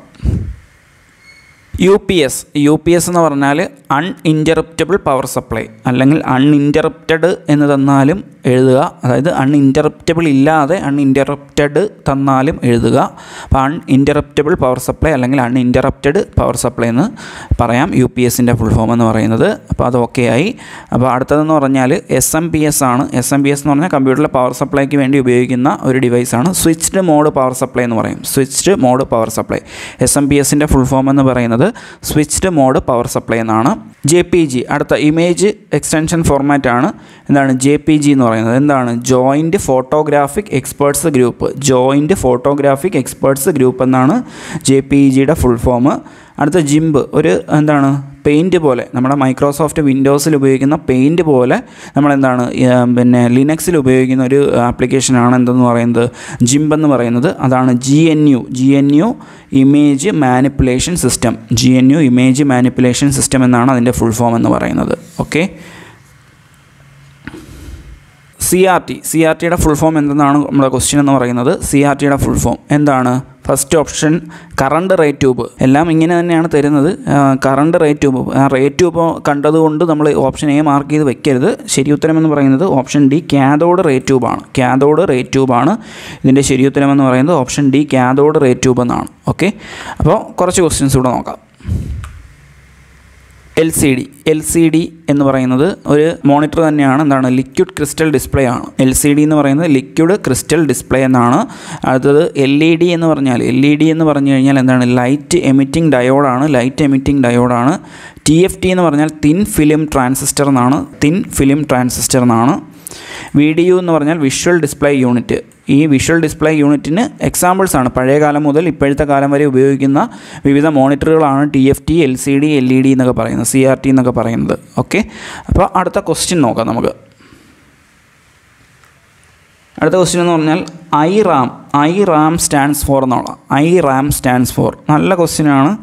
U P S U P S എന്ന് പറഞ്ഞാൽ അൺഇന്ററപ്റ്റബിൾ പവർ സപ്ലൈ അല്ലെങ്കിൽ അൺഇന്ററപ്റ്റഡ് എന്ന് തന്നാലും എഴുതുക. അതായത് അൺഇന്ററപ്റ്റബിൾ ഇല്ലാതെ അൺഇന്ററപ്റ്റഡ് തന്നാലും എഴുതുക. അപ്പോൾ അൺഇന്ററപ്റ്റബിൾ പവർ സപ്ലൈ അല്ലെങ്കിൽ അൺഇന്ററപ്റ്റഡ് പവർ സപ്ലൈ എന്ന് പറയാം യു പി എസിന്റെ ഫുൾ ഫോം എന്ന് പറയുന്നത്. അപ്പോൾ അത് ഓക്കെ ആയി. അപ്പോൾ അടുത്തതെന്ന് പറഞ്ഞാൽ എസ് എം പി എസ് ആണ്. എസ് എം പി എസ് എന്ന് പറഞ്ഞാൽ കമ്പ്യൂട്ടറിലെ പവർ സപ്ലൈക്ക് വേണ്ടി ഉപയോഗിക്കുന്ന ഒരു ഡിവൈസാണ് സ്വിച്ച്ഡ് മോഡ് പവർ സപ്ലൈ എന്ന് പറയും. Switched mode power supply S M P എസിന്റെ ഫുൾ ഫോം എന്ന് സ്വിച്ച്ഡ് മോഡ് പവർ സപ്ലൈ എന്നാണ്. ജെ പി ജി അടുത്ത ഇമേജ് എക്സ്റ്റൻഷൻ ഫോർമാറ്റ് ആണ്. എന്താണ് ജെ പി ജി എന്ന് പറയുന്നത്? എന്താണ്? Joint photographic experts group joint photographic experts group എന്നാണ് ജെ പി ജിയുടെ ഫുൾ ഫോം അടുത്ത ജിംബ് ഒരു എന്താണ്? പെയിന്റ് പോലെ നമ്മുടെ മൈക്രോസോഫ്റ്റ് വിൻഡോസിൽ ഉപയോഗിക്കുന്ന പെയിന്റ് പോലെ നമ്മളെന്താണ് പിന്നെ ലിനക്സിൽ ഉപയോഗിക്കുന്ന ഒരു ആപ്ലിക്കേഷനാണ് എന്തെന്ന് പറയുന്നത്? ജിംബ് എന്ന് പറയുന്നത്. അതാണ് G N U G N U image manipulation system G N U image manipulation system എന്നാണ് അതിന്റെ ഫുൾ ഫോം എന്ന് പറയുന്നത്. Okay C R T C R ടിയുടെ ഫുൾ ഫോം എന്തെന്നാണ് നമ്മുടെ ക്വസ്റ്റ്യൻ എന്ന് പറയുന്നത്? സി ആർ ടിയുടെ ഫുൾ ഫോം എന്താണ്? First option current rate tube. എല്ലാം ഇങ്ങനെ തന്നെയാണ് തരുന്നത്. Current rate tube. ആ റേറ്റ് ട്യൂബ് കണ്ടതുകൊണ്ട് നമ്മൾ ഓപ്ഷൻ എ മാർക്ക് ചെയ്ത് വെക്കരുത്. ശരി ഉത്തരമെന്ന് പറയുന്നത് ഓപ്ഷൻ ഡി കാതോഡ് റേറ്റ് ട്യൂബാണ്. കാതോഡ് റേറ്റ് ട്യൂബാണ്. ഇതിന്റെ ശരി ഉത്തരമെന്ന് പറയുന്നത് option D cathode rate tube എന്നാണ്. ഓക്കെ? അപ്പോൾ കുറച്ച് ക്വസ്റ്റ്യൻസ് കൂടെ നോക്കാം. L C D L C D എന്ന് പറയുന്നത് ഒരു മോണിറ്റർ തന്നെയാണ്. എന്താണ്? ലിക്വിഡ് ക്രിസ്റ്റൽ ഡിസ്പ്ലേ ആണ്. എൽ സി ഡി എന്ന് പറയുന്നത് ലിക്വിഡ് ക്രിസ്റ്റൽ ഡിസ്പ്ലേ എന്നാണ്. അടുത്തത് എൽ ഇ ഡി എന്ന് പറഞ്ഞാൽ എൽ ഇ ഡി എന്ന് പറഞ്ഞു കഴിഞ്ഞാൽ എന്താണ്? ലൈറ്റ് എമിറ്റിംഗ് ഡയോഡാണ് ലൈറ്റ് എമിറ്റിംഗ് ഡയോഡാണ് ടി എഫ് ടി എന്ന് പറഞ്ഞാൽ തിൻ ഫിലിം ട്രാൻസിസ്റ്റർ എന്നാണ്. തിൻ ഫിലിം ട്രാൻസിസ്റ്റർ എന്നാണ്. വി ഡി യു എന്ന് പറഞ്ഞാൽ വിഷ്വൽ ഡിസ്പ്ലേ യൂണിറ്റ്. ഈ വിഷ്വൽ ഡിസ്പ്ലേ യൂണിറ്റിന് എക്സാമ്പിൾസ് ആണ്. പഴയ കാലം മുതൽ ഇപ്പോഴത്തെ കാലം വരെ ഉപയോഗിക്കുന്ന വിവിധ മോണിറ്ററുകളാണ് T F T L C D L E D എന്നൊക്കെ പറയുന്നത്. സി ആർ ടി എന്നൊക്കെ പറയുന്നത്. ഓക്കെ അപ്പോൾ അടുത്ത ക്വസ്റ്റ്യൻ നോക്കാം നമുക്ക്. അടുത്ത ക്വസ്റ്റ്യൻ എന്ന് പറഞ്ഞാൽ I RAM I RAM stands for എന്നുള്ള ഐ റാം സ്റ്റാൻഡ്സ് ഫോർ നല്ല ക്വസ്റ്റ്യനാണ്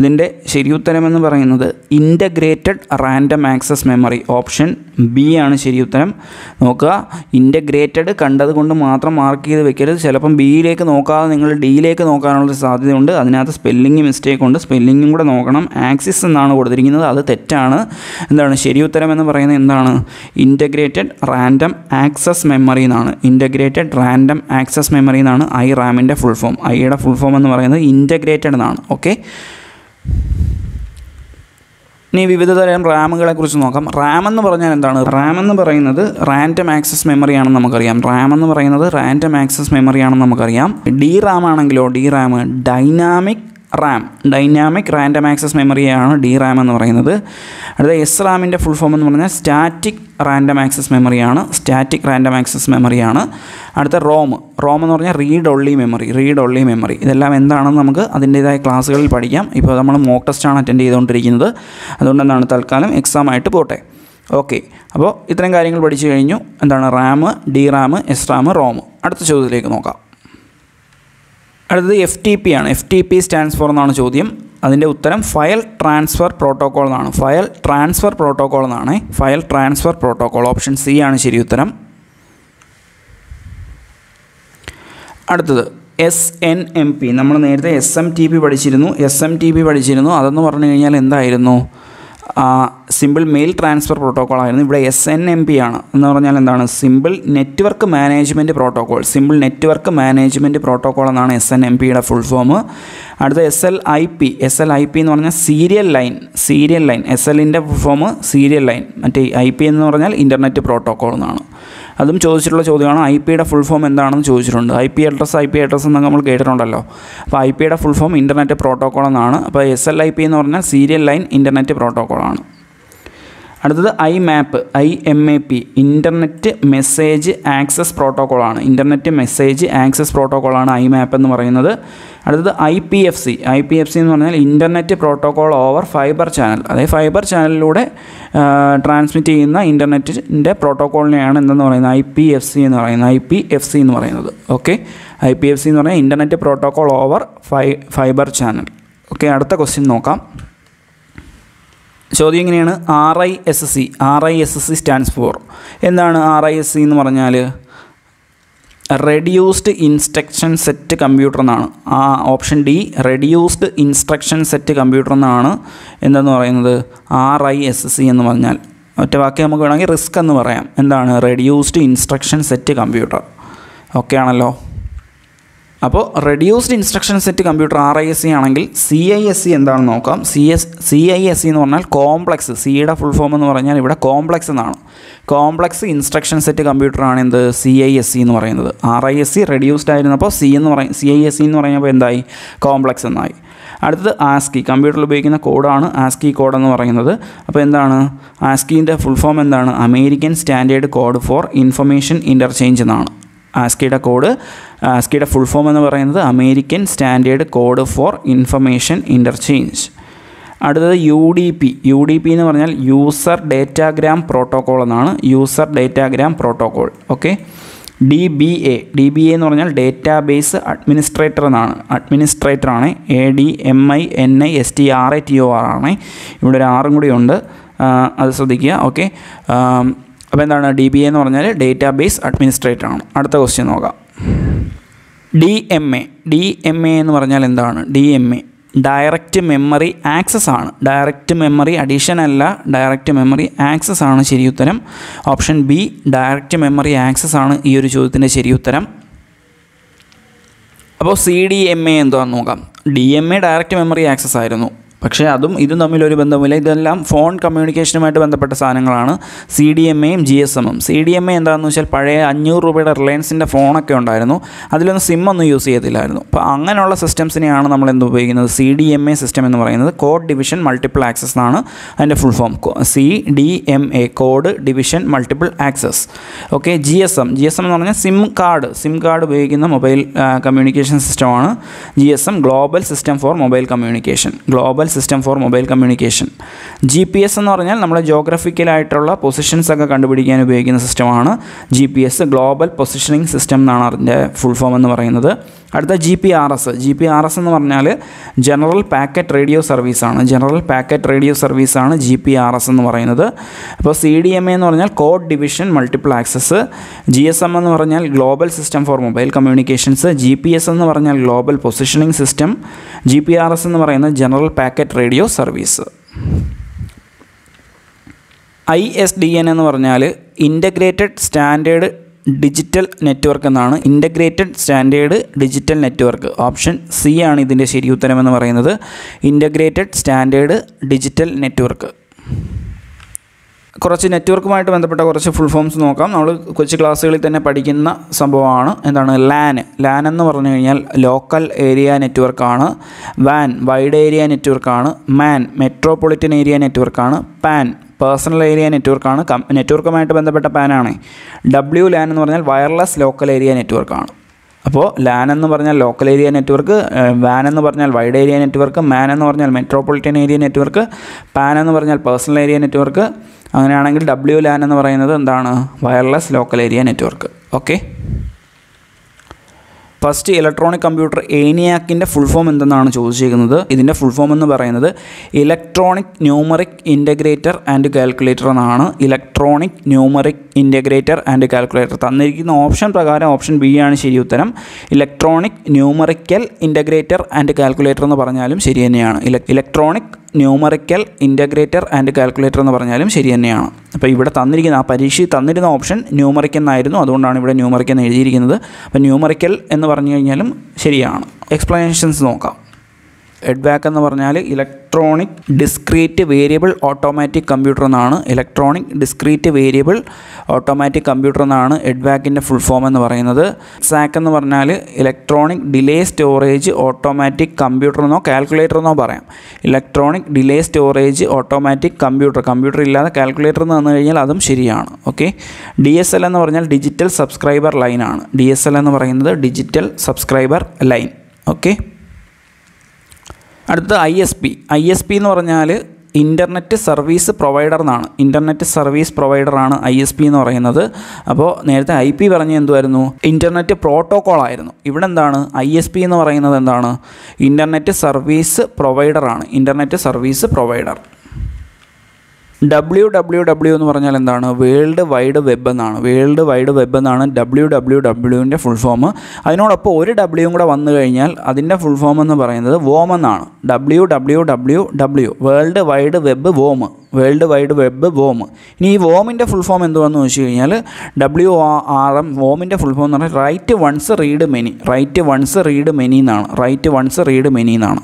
ഇതിന്റെ ശരിയുത്തരമെന്ന് പറയുന്നത് integrated random access memory option B ആണ് ശരിയുത്തരം. നോക്കുക ഇന്റഗ്രേറ്റഡ് കണ്ടത് കൊണ്ട് മാത്രം മാർക്ക് ചെയ്ത് വെക്കരുത്. ചിലപ്പം ബിയിലേക്ക് നോക്കാതെ നിങ്ങൾ ഡിയിലേക്ക് നോക്കാനുള്ള സാധ്യതയുണ്ട്. അതിനകത്ത് സ്പെല്ലിംഗ് മിസ്റ്റേക്ക് ഉണ്ട്. സ്പെല്ലിങ്ങും കൂടെ നോക്കണം. ആക്സിസ് എന്നാണ് കൊടുത്തിരിക്കുന്നത്. അത് തെറ്റാണ്. എന്താണ്? ശരിയുത്തരം എന്ന് പറയുന്നത് എന്താണ്? ഇന്റഗ്രേറ്റഡ് റാൻഡം ആക്സസ് മെമ്മറി എന്നാണ്. ഇന്റഗ്രേറ്റഡ് റാൻഡം ആക്സസ് മെമ്മറി എന്നാണ് ഐ റാമിന്റെ ഫുൾ ഫോം ഐയുടെ ഫുൾ ഫോം എന്ന് പറയുന്നത് ഇന്റഗ്രേറ്റഡ് എന്നാണ്. ഓക്കെ ഇനി വിവിധ തരം റാമുകളെ കുറിച്ച് നോക്കാം. റാം എന്ന് പറഞ്ഞാൽ എന്താണ്? റാം എന്ന് പറയുന്നത് റാൻഡം ആക്സസ് മെമ്മറി ആണെന്ന് നമുക്കറിയാം. റാം എന്ന് പറയുന്നത് റാൻഡം ആക്സസ് മെമ്മറി ആണെന്ന് നമുക്കറിയാം. ഡി റാം ആണെങ്കിലോ? D RAM dynamic RAM. Dynamic random access മെമ്മറിയാണ് D RAM എന്ന് പറയുന്നത്. അടുത്ത എസ് റാമിന്റെ ഫുൾ ഫോം എന്ന് പറഞ്ഞാൽ സ്റ്റാറ്റിക് റാൻഡം ആക്സസ് മെമ്മറിയാണ്. സ്റ്റാറ്റിക് റാൻഡം ആക്സസ് മെമ്മറിയാണ്. അടുത്ത റോം. റോം എന്ന് പറഞ്ഞാൽ read only memory read only memory. ഇതെല്ലാം എന്താണെന്ന് നമുക്ക് അതിന്റേതായ ക്ലാസ്സുകളിൽ പഠിക്കാം. ഇപ്പോൾ നമ്മൾ മോക്ക് ടെസ്റ്റാണ് അറ്റൻഡ് ചെയ്തുകൊണ്ടിരിക്കുന്നത്. അതുകൊണ്ട് എന്താണ് തൽക്കാലം എക്സാം ആയിട്ട് പോട്ടെ. ഓക്കെ. അപ്പോൾ ഇത്രയും കാര്യങ്ങൾ പഠിച്ചു കഴിഞ്ഞു. എന്താണ് RAM D RAM S RAM ROM. അടുത്ത ചോദ്യത്തിലേക്ക് നോക്കാം. അടുത്തത് എഫ് ടി പി ആണ്. F T P stands for എന്നാണ് ചോദ്യം. അതിന്റെ ഉത്തരം ഫയൽ ട്രാൻസ്ഫർ പ്രോട്ടോക്കോൾ എന്നാണ്. ഫയൽ ട്രാൻസ്ഫർ പ്രോട്ടോക്കോൾ എന്നാണ്. File transfer protocol option C ആണ് ശരി ഉത്തരം. അടുത്തത് എസ് എൻ എം പി നമ്മൾ നേരത്തെ എസ് എം ടി പി പഠിച്ചിരുന്നു. എസ് എം ടി പി പഠിച്ചിരുന്നു. അതെന്ന് പറഞ്ഞു കഴിഞ്ഞാൽ എന്തായിരുന്നു? സിമ്പിൾ മെയിൽ ട്രാൻസ്ഫർ പ്രോട്ടോക്കോൾ ആയിരുന്നു. ഇവിടെ എസ് എൻ എം പി ആണ്. എന്ന് പറഞ്ഞാൽ എന്താണ്? Simple network management protocol simple network management protocol എന്നാണ് എസ് എൻ എം പിയുടെ ഫുൾ ഫോം അടുത്ത S L I P S L I P എന്ന് പറഞ്ഞാൽ serial line serial line S എല്ലിന്റെ ഫോം സീരിയൽ ലൈൻ മറ്റേ ഐ പി എന്ന് പറഞ്ഞാൽ internet protocol എന്നാണ്. അതും ചോദിച്ചിട്ടുള്ള ചോദ്യമാണ് ഐ പിയുടെ ഫുൾ ഫോം എന്താണെന്ന് ചോദിച്ചിട്ടുണ്ട്. I P address I P address എന്നൊക്കെ നമ്മൾ കേട്ടിട്ടുണ്ടല്ലോ. അപ്പോൾ ഐ പിയുടെ ഫുൾ ഫോം ഇന്റർനെറ്റ് പ്രോട്ടോക്കോൾ എന്നാണ്. അപ്പോൾ എസ് എൽ ഐ പി എന്ന് പറഞ്ഞാൽ സീരിയൽ ലൈൻ ഇന്റർനെറ്റ് പ്രോട്ടോക്കോളാണ് അടുത്തത് IMAP I M A P internet message access പ്രോട്ടോക്കോളാണ് internet message access പ്രോട്ടോക്കോളാണ് ഐ മാപ്പ് എന്ന് പറയുന്നത്. അടുത്തത് I P F C I P F C എന്ന് പറഞ്ഞാൽ internet protocol over fibre channel അതായത് ഫൈബർ ചാനലിലൂടെ ട്രാൻസ്മിറ്റ് ചെയ്യുന്ന ഇന്റർനെറ്റിന്റെ പ്രോട്ടോക്കോളിനെയാണ് എന്തെന്ന് പറയുന്നത്? ഐ പി എഫ് സി എന്ന് പറയുന്നത്. ഐ പി എഫ് സി എന്ന് പറയുന്നത്. Okay I P F C എന്ന് പറഞ്ഞാൽ internet protocol over phi fibre channel okay അടുത്ത ക്വസ്റ്റ്യൻ നോക്കാം. ചോദ്യം ഇങ്ങനെയാണ് R I S S C R I S S C stands for എന്താണ് ആർ ഐ എസ് സി എന്ന് പറഞ്ഞാൽ റെഡ്യൂസ്ഡ് ഇൻസ്ട്രക്ഷൻ സെറ്റ് കമ്പ്യൂട്ടർ എന്നാണ്. ആ option D reduced instruction set computer എന്നാണ് എന്തെന്ന് പറയുന്നത്? ആർ ഐ എസ് സി എന്ന് പറഞ്ഞാൽ. ഒറ്റ വാക്ക് നമുക്ക് വേണമെങ്കിൽ റിസ്ക് എന്ന് പറയാം. എന്താണ്? Reduced instruction set computer okay ആണല്ലോ? അപ്പോൾ reduced instruction set computer R I S C ആണെങ്കിൽ സി ഐ എസ് സി എന്താണെന്ന് നോക്കാം? C S C I S C എന്ന് പറഞ്ഞാൽ കോംപ്ലക്സ് സിയുടെ ഫുൾ ഫോം എന്ന് പറഞ്ഞാൽ ഇവിടെ കോംപ്ലക്സ് എന്നാണ്. കോംപ്ലക്സ് ഇൻസ്ട്രക്ഷൻ സെറ്റ് കമ്പ്യൂട്ടറാണ് എന്ത്? സി ഐ എസ് സി എന്ന് പറയുന്നത്. R I S C reduced ആയിരുന്നപ്പോൾ സി എന്ന് പറയും സി ഐ എസ് സി എന്ന് പറയുമ്പോൾ എന്തായി? കോംപ്ലക്സ് എന്നായി. അടുത്തത് ആസ്കി കമ്പ്യൂട്ടറിൽ ഉപയോഗിക്കുന്ന കോഡാണ് ആസ്കി കോഡ് എന്ന് പറയുന്നത്. അപ്പോൾ എന്താണ്? ആസ്കിന്റെ ഫുൾ ഫോം എന്താണ്? American standard code for information interchange എന്നാണ്. ആസ്കിയുടെ കോഡ് ആസ്കിയുടെ ഫുൾ ഫോം എന്ന് പറയുന്നത് American standard code for information interchange അടുത്തത് U D P. U D P എന്ന് പറഞ്ഞാൽ യൂസർ ഡേറ്റാഗ്രാം പ്രോട്ടോക്കോൾ എന്നാണ്. User datagram protocol okay? D B A. D B A എന്ന് പറഞ്ഞാൽ ഡേറ്റാബേസ് അഡ്മിനിസ്ട്രേറ്റർ എന്നാണ്. അഡ്മിനിസ്ട്രേറ്റർ ആണ്. A D M I N I S T R A T O R ആണ്. ഇവിടെ ഒരു ആറും കൂടി ഉണ്ട്. അത് ശ്രദ്ധിക്കുക. ഓക്കെ? അപ്പോൾ എന്താണ്? ഡി ബി എ എന്ന് പറഞ്ഞാൽ ഡേറ്റാബേസ് അഡ്മിനിസ്ട്രേറ്റർ ആണ്. അടുത്ത ക്വസ്റ്റ്യൻ നോക്കാം. D M A D M A എന്ന് പറഞ്ഞാൽ എന്താണ്? D M A direct memory access ആണ്. ഡയറക്റ്റ് മെമ്മറി അഡീഷൻ അല്ല. ഡയറക്റ്റ് മെമ്മറി ആക്സസ് ആണ് ശരിയുത്തരം option B direct memory access ആണ് ഈ ഒരു ചോദ്യത്തിന്റെ ശരിയുത്തരം അപ്പോൾ സി ഡി എം എ എന്താണെന്ന് നോക്കാം. D M A direct memory access ആയിരുന്നു. പക്ഷേ അതും ഇതും തമ്മിലൊരു ബന്ധമില്ല ഇതെല്ലാം ഫോൺ കമ്മ്യൂണിക്കേഷനുമായിട്ട് ബന്ധപ്പെട്ട സാധനങ്ങളാണ്. സി ഡി എം എയും ജി എസ് എമ്മും. സി ഡി എം എ എന്താണെന്ന് വെച്ചാൽ പഴയ അഞ്ഞൂറ് രൂപയുടെ റിലയൻസിന്റെ ഫോണൊക്കെ ഉണ്ടായിരുന്നു. അതിലൊന്നും സിം ഒന്നും യൂസ് ചെയ്യത്തില്ലായിരുന്നു. അപ്പോൾ അങ്ങനെയുള്ള സിസ്റ്റംസിനെയാണ് നമ്മൾ എന്ത് ഉപയോഗിക്കുന്നത്? C D M A system എന്ന് പറയുന്നത് കോഡ് ഡിവിഷൻ മൾട്ടിപ്പിൾ ആക്സസ് എന്നാണ് അതിന്റെ full form. C D M A code division multiple access. Okay G S M. G S M എന്ന് പറഞ്ഞാൽ സിം കാർഡ്. സിം കാർഡ് ഉപയോഗിക്കുന്ന മൊബൈൽ കമ്മ്യൂണിക്കേഷൻ സിസ്റ്റമാണ് G S M. Global system for mobile communication. Global system for mobile communication G P S എന്ന് പറഞ്ഞാൽ നമ്മുടെ ജോഗ്രഫിക്കലായിട്ടുള്ള positions ഒക്കെ കണ്ടുപിടിക്കാൻ ഉപയോഗിക്കുന്ന സിസ്റ്റമാണ് G P S global positioning system എന്നാണ് അതിന്റെ ഫുൾ ഫോം എന്ന് പറയുന്നത്. അടുത്ത G P R S G P R S എന്ന് പറഞ്ഞാൽ ജനറൽ പാക്കറ്റ് റേഡിയോ സർവീസാണ് ജനറൽ പാക്കറ്റ് റേഡിയോ സർവീസാണ് ജി പി ആർ എസ് എന്ന് പറയുന്നത്. അപ്പോൾ സി ഡി എം എ എന്ന് പറഞ്ഞാൽ code division multiple access G S M എന്ന് പറഞ്ഞാൽ global system for mobile communications G P S എന്ന് പറഞ്ഞാൽ global positioning system G P R S എന്ന് പറയുന്നത് general packet radio service I S D N എന്ന് പറഞ്ഞാൽ ഇന്റഗ്രേറ്റഡ് സ്റ്റാൻഡേർഡ് ഡിജിറ്റൽ നെറ്റ്വർക്ക് എന്നാണ്. Integrated standard digital network. Option C ആണ് ഇതിന്റെ ശരി ഉത്തരമെന്ന് പറയുന്നത്. Integrated standard digital network. കുറച്ച് നെറ്റ്വർക്കുമായിട്ട് ബന്ധപ്പെട്ട കുറച്ച് ഫുൾ ഫോംസ് നോക്കാം. നമ്മൾ കൊച്ചു ക്ലാസ്സുകളിൽ തന്നെ പഠിക്കുന്ന സംഭവമാണ്. എന്താണ്? ലാൻ ലാൻ എന്ന് പറഞ്ഞു കഴിഞ്ഞാൽ ലോക്കൽ ഏരിയ നെറ്റ്വർക്കാണ് വാൻ വൈഡ് ഏരിയ നെറ്റ്വർക്കാണ് മാൻ മെട്രോപൊളിറ്റൻ ഏരിയ നെറ്റ്വർക്കാണ് പാൻ പേഴ്സണൽ ഏരിയ നെറ്റ്വർക്കാണ് നെറ്റ്വർക്കുമായിട്ട് ബന്ധപ്പെട്ട പാനാണ് ഡബ്ല്യു ലാൻ എന്ന് പറഞ്ഞാൽ വയർലെസ് ലോക്കൽ ഏരിയ നെറ്റ്വർക്കാണ് അപ്പോൾ ലാൻ എന്ന് പറഞ്ഞാൽ ലോക്കൽ ഏരിയ നെറ്റ്വർക്ക് വാൻ എന്ന് പറഞ്ഞാൽ വൈഡ് ഏരിയ നെറ്റ്വർക്ക് മാൻ എന്ന് പറഞ്ഞാൽ മെട്രോപൊളിറ്റൻ ഏരിയ നെറ്റ്വർക്ക് പാൻ എന്ന് പറഞ്ഞാൽ പേഴ്സണൽ ഏരിയ നെറ്റ്വർക്ക്. അങ്ങനെയാണെങ്കിൽ ഡബ്ല്യു ലാൻ എന്ന് പറയുന്നത് എന്താണ്? Wireless local area network. Okay? First electronic computer ഏനിയാക്കിന്റെ full form എന്തെന്നാണ് ചോദിച്ചിരിക്കുന്നത്? ഇതിന്റെ ഫുൾ ഫോം എന്ന് പറയുന്നത് electronic numeric integrator and calculator എന്നാണ്. Electronic numeric integrator and calculator തന്നിരിക്കുന്ന ഓപ്ഷൻ പ്രകാരം ഓപ്ഷൻ ബി ആണ് ശരി ഉത്തരം. Electronic numerical integrator and calculator എന്ന് പറഞ്ഞാലും ശരി തന്നെയാണ്. Electronic numerical integrator and calculator എന്ന് പറഞ്ഞാലും ശരി തന്നെയാണ്. അപ്പോൾ ഇവിടെ തന്നിരിക്കുന്ന ആ പരീക്ഷയിൽ തന്നിരുന്ന ഓപ്ഷൻ ന്യൂമറിക്കൽ എന്നായിരുന്നു. അതുകൊണ്ടാണ് ഇവിടെ ന്യൂമറിക്കൽ എന്ന് എഴുതിയിരിക്കുന്നത്. അപ്പോൾ ന്യൂമറിക്കൽ എന്ന് പറഞ്ഞു കഴിഞ്ഞാലും ശരിയാണ്. എക്സ്പ്ലനേഷൻസ് നോക്കാം. എഡ്ബാക്ക് എന്ന് പറഞ്ഞാൽ electronic discrete variable automatic computer എന്നാണ്. Electronic discrete variable automatic computer എന്നാണ് എഡ്വാക്കിന്റെ ഫുൾ ഫോം എന്ന് പറയുന്നത്. സാക്ക് എന്ന് പറഞ്ഞാൽ electronic delay storage automatic computer എന്നോ കാൽക്കുലേറ്റർ എന്നോ പറയാം. Electronic delay storage automatic computer computer ഇല്ലാതെ കാൽക്കുലേറ്റർ എന്ന് വന്നു കഴിഞ്ഞാൽ അതും ശരിയാണ്. ഓക്കെ ഡി എസ് എൽ എന്ന് പറഞ്ഞാൽ ഡിജിറ്റൽ സബ്സ്ക്രൈബർ ലൈനാണ് ഡി എസ് എൽ എന്ന് പറയുന്നത് ഡിജിറ്റൽ സബ്സ്ക്രൈബർ ലൈൻ ഓക്കെ അടുത്തത് I S P. I S P എന്ന് പറഞ്ഞാൽ ഇന്റർനെറ്റ് സർവീസ് പ്രൊവൈഡർ എന്നാണ്. ഇന്റർനെറ്റ് സർവീസ് പ്രൊവൈഡറാണ് ഐ എസ് പി എന്ന് പറയുന്നത്. അപ്പോൾ നേരത്തെ ഐ പി പറഞ്ഞ എന്തുമായിരുന്നു ഇന്റർനെറ്റ് പ്രോട്ടോക്കോൾ ആയിരുന്നു. ഇവിടെ എന്താണ്? ഐ എസ് പി എന്ന് പറയുന്നത് എന്താണ്? Internet service പ്രൊവൈഡറാണ് internet service provider W W W എന്ന് പറഞ്ഞാൽ എന്താണ്? വേൾഡ് വൈഡ് വെബ് എന്നാണ്. വേൾഡ് വൈഡ് വെബ് എന്നാണ് ഡബ്ല്യു ഡബ്ല്യു ഡബ്ല്യുവിന്റെ ഫുൾ ഫോം. അതിനോടൊപ്പം ഒരു ഡബ്ല്യൂ കൂടെ വന്നു കഴിഞ്ഞാൽ അതിന്റെ ഫുൾ ഫോം എന്ന് പറയുന്നത് വോം എന്നാണ്. W W W W. World wide web warm. World wide web warm. ഇനി ഈ വോമിന്റെ ഫുൾ ഫോം എന്തുവാന്ന് വെച്ച് കഴിഞ്ഞാൽ ഡബ്ല്യു ആർ എം വോമിന്റെ ഫുൾ ഫോം എന്ന് പറഞ്ഞാൽ write once read many. Write once read many എന്നാണ്. റൈറ്റ് വൺസ് റീഡ് മെനി എന്നാണ്.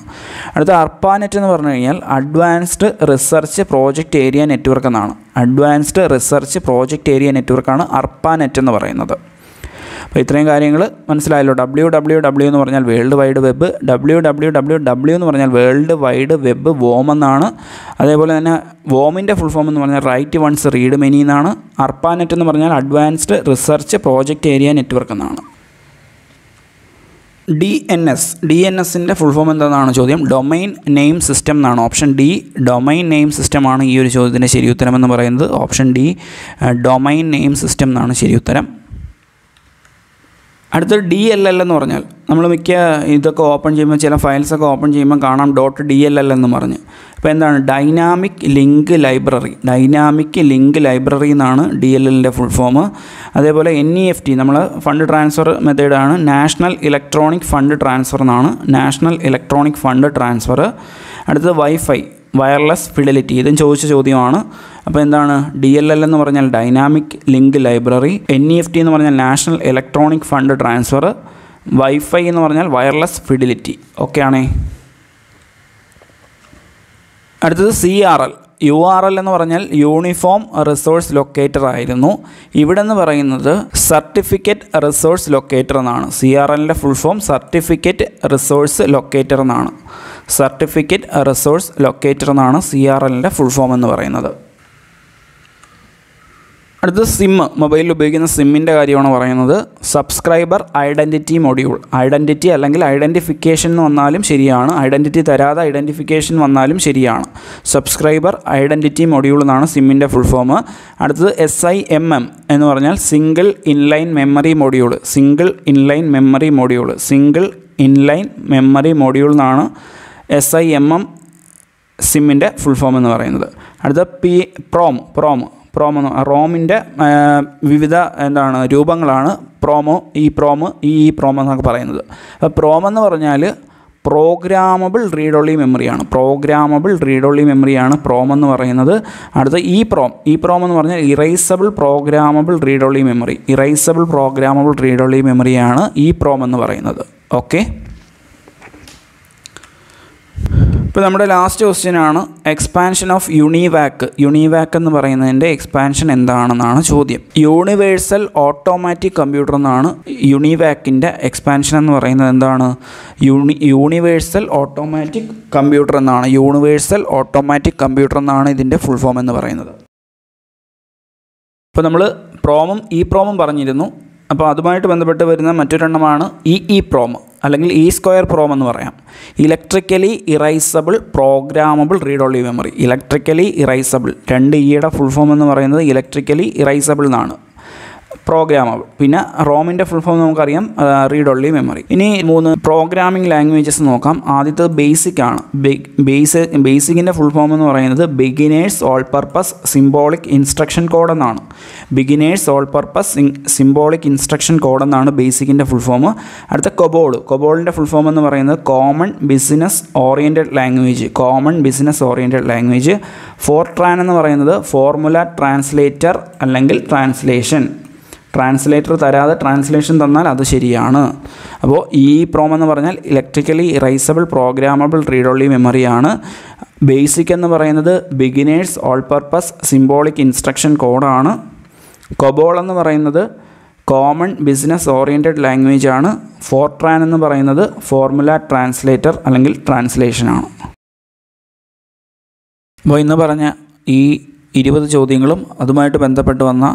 അടുത്ത അർപ്പാനെറ്റ് എന്ന് പറഞ്ഞു കഴിഞ്ഞാൽ advanced research project area network എന്നാണ്. അഡ്വാൻസ്ഡ് റിസർച്ച് പ്രോജക്റ്റ് ഏരിയ നെറ്റ്വർക്കാണ് അർപ്പാനെറ്റ് എന്ന് പറയുന്നത്. അപ്പോൾ ഇത്രയും കാര്യങ്ങൾ മനസ്സിലായല്ലോ. ഡബ്ല്യു ഡബ്ല്യു ഡബ്ല്യു എന്ന് പറഞ്ഞാൽ world wide web W W W W എന്ന് പറഞ്ഞാൽ വേൾഡ് വൈഡ് വെബ് വോം എന്നാണ്. അതേപോലെ തന്നെ വോമിന്റെ ഫുൾ ഫോം എന്ന് പറഞ്ഞാൽ റൈറ്റ് വൺസ് റീഡ് മെനി എന്നാണ്. അർപ്പാനെറ്റ് എന്ന് പറഞ്ഞാൽ advanced research project area network എന്നാണ്. D N S D N എസിന്റെ ഫുൾ ഫോം എന്താണെന്നാണ് ചോദ്യം? ഡൊമൈൻ നെയിം സിസ്റ്റം എന്നാണ്. ഓപ്ഷൻ ഡി ഡൊമൈൻ നെയിം സിസ്റ്റമാണ് ഈ ഒരു ചോദ്യത്തിന്റെ ശരി ഉത്തരം എന്ന് പറയുന്നത്. Option D domain name system എന്നാണ് ശരി അടുത്തത് ഡി എൽ എൽ എന്ന് പറഞ്ഞാൽ നമ്മൾ മിക്ക ഇതൊക്കെ ഓപ്പൺ ചെയ്യുമ്പോൾ ചില ഫയൽസൊക്കെ ഓപ്പൺ ചെയ്യുമ്പോൾ കാണാം ഡോട്ട് ഡി എൽ എൽ എന്ന് പറഞ്ഞ്. അപ്പോൾ എന്താണ്? Dynamic link library dynamic link library എന്നാണ് ഡി എൽ എല്ലിന്റെ ഫുൾ ഫോം അതേപോലെ എൻ ഇ എഫ് ടി നമ്മൾ ഫണ്ട് ട്രാൻസ്ഫർ മെത്തേഡാണ് നാഷണൽ ഇലക്ട്രോണിക് ഫണ്ട് ട്രാൻസ്ഫർ എന്നാണ്. നാഷണൽ ഇലക്ട്രോണിക് ഫണ്ട് ട്രാൻസ്ഫർ അടുത്തത് വൈഫൈ വയർലെസ് ഫിഡലിറ്റി ഇതും ചോദിച്ച ചോദ്യമാണ്. അപ്പോൾ എന്താണ്? ഡി എൽ എൽ എന്ന് പറഞ്ഞാൽ dynamic link library N E F T എന്ന് പറഞ്ഞാൽ national electronic fund transfer wifi എന്ന് പറഞ്ഞാൽ വയർലെസ് ഫിഡിലിറ്റി ഓക്കെ ആണേ. അടുത്തത് C R L U R L എന്ന് പറഞ്ഞാൽ യൂണിഫോം റിസോഴ്സ് ലൊക്കേറ്റർ ആയിരുന്നു. ഇവിടെ എന്ന് പറയുന്നത് സർട്ടിഫിക്കറ്റ് റിസോഴ്സ് ലൊക്കേറ്റർ എന്നാണ്. സി ആർ എല്ലിന്റെ full form certificate resource locator എന്നാണ്. സർട്ടിഫിക്കറ്റ് റിസോഴ്സ് ലൊക്കേറ്റർ എന്നാണ് സി ആർ എല്ലിന്റെ ഫുൾ ഫോം എന്ന് പറയുന്നത്. അടുത്ത സിമ്മ് മൊബൈലിൽ ഉപയോഗിക്കുന്ന സിമ്മിന്റെ കാര്യമാണ് പറയുന്നത്. സബ്സ്ക്രൈബർ ഐഡന്റിറ്റി മൊഡ്യൂൾ ഐഡന്റിറ്റി അല്ലെങ്കിൽ ഐഡന്റിഫിക്കേഷൻ എന്ന് വന്നാലും ശരിയാണ്. ഐഡന്റിറ്റി തരാതെ ഐഡന്റിഫിക്കേഷൻ വന്നാലും ശരിയാണ്. സബ്സ്ക്രൈബർ ഐഡന്റിറ്റി മൊഡ്യൂൾ എന്നാണ് സിമ്മിന്റെ ഫുൾ ഫോം അടുത്തത് എസ് ഐ എം എം എന്ന് പറഞ്ഞാൽ single inline memory module single inline memory module single inline memory module എന്നാണ് എസ് ഐ എം എം സിമ്മിന്റെ ഫുൾ ഫോം എന്ന് പറയുന്നത്. അടുത്ത പി പ്രോം പ്രോം പ്രോമോ റോമിന്റെ വിവിധ എന്താണ് രൂപങ്ങളാണ് പ്രോമോ ഈ പ്രോമോ ഈ ഈ പ്രോമോ എന്നൊക്കെ പറയുന്നത്. അപ്പോൾ പ്രോമെന്ന് പറഞ്ഞാൽ പ്രോഗ്രാമബിൾ റീഡ് ഓൺലി മെമ്മറിയാണ് പ്രോഗ്രാമബിൾ റീഡ് ഓൺലി മെമ്മറിയാണ് പ്രോം എന്ന് പറയുന്നത്. അടുത്ത ഈ പ്രോം ഈ പ്രോം എന്ന് പറഞ്ഞാൽ erasable programmable read only memory erasable programmable read only മെമ്മറിയാണ് E PROM എന്ന് പറയുന്നത്. ഓക്കെ ഇപ്പോൾ നമ്മുടെ ലാസ്റ്റ് ക്വസ്റ്റ്യൻ ആണ് എക്സ്പാൻഷൻ ഓഫ് യൂണിവാക്ക് യൂണിവാക്ക് എന്ന് പറയുന്നതിന്റെ എക്സ്പാൻഷൻ എന്താണെന്നാണ് ചോദ്യം. യൂണിവേഴ്സൽ ഓട്ടോമാറ്റിക് കമ്പ്യൂട്ടർ എന്നാണ് യൂണിവാക്കിന്റെ എക്സ്പാൻഷൻ എന്ന് പറയുന്നത് എന്താണ്? യൂണി യൂണിവേഴ്സൽ ഓട്ടോമാറ്റിക് കമ്പ്യൂട്ടർ എന്നാണ്. യൂണിവേഴ്സൽ ഓട്ടോമാറ്റിക് കമ്പ്യൂട്ടർ എന്നാണ് ഇതിന്റെ ഫുൾ ഫോം എന്ന് പറയുന്നത്. ഇപ്പോൾ നമ്മൾ പ്രോമും ഇ പ്രോമും പറഞ്ഞിരുന്നു. അപ്പോൾ അതുമായിട്ട് ബന്ധപ്പെട്ട് വരുന്ന മറ്റൊരെണ്ണമാണ് ഇ ഇ പ്രോം അല്ലെങ്കിൽ ഇ സ്ക്വയർ പ്രോം എന്ന് പറയാം. Electrically erasable programmable read only memory electrically erasable രണ്ട് ഇയുടെ ഫുൾ ഫോം എന്ന് പറയുന്നത് ഇലക്ട്രിക്കലി ഇറൈസബിൾ എന്നാണ്. പ്രോഗ്രാമബിൾ പിന്നെ റോമിന്റെ ഫുൾ ഫോം നമുക്കറിയാം റീഡ് ഓൺലി മെമ്മറി ഇനി മൂന്ന് പ്രോഗ്രാമിംഗ് ലാംഗ്വേജസ് നോക്കാം. ആദ്യത്തെ ബേസിക് ആണ്. ബേസ് ബേസിക്കിന്റെ ഫുൾ ഫോം എന്ന് പറയുന്നത് beginners all purpose symbolic instruction code എന്നാണ്. Beginners all purpose symbolic instruction code എന്നാണ് ബേസിക്കിന്റെ ഫുൾ ഫോം അടുത്ത കൊബോൾ കൊബോളിന്റെ ഫുൾ ഫോം എന്ന് പറയുന്നത് common business oriented language common business oriented language FORTRAN എന്ന് പറയുന്നത് ഫോർമുല ട്രാൻസ്ലേറ്റർ അല്ലെങ്കിൽ ട്രാൻസ്ലേഷൻ ട്രാൻസ്ലേറ്റർ തരാതെ ട്രാൻസ്ലേഷൻ തന്നാൽ അത് ശരിയാണ്. അപ്പോൾ ഈ പ്രോം എന്ന് പറഞ്ഞാൽ electrically erasable programmable read only മെമ്മറിയാണ് BASIC എന്ന് പറയുന്നത് beginner's all purpose symbolic instruction കോഡാണ് കൊബോൾ എന്ന് പറയുന്നത് കോമൺ ബിസിനസ് ഓറിയന്റഡ് ലാംഗ്വേജ് ആണ്. ഫോർട്രാൻ എന്ന് പറയുന്നത് ഫോർമുല ട്രാൻസ്ലേറ്റർ അല്ലെങ്കിൽ ട്രാൻസ്ലേഷനാണ് അപ്പോൾ ഇന്ന് പറഞ്ഞ ഈ ഇരുപത് ചോദ്യങ്ങളും അതുമായിട്ട് ബന്ധപ്പെട്ട് വന്ന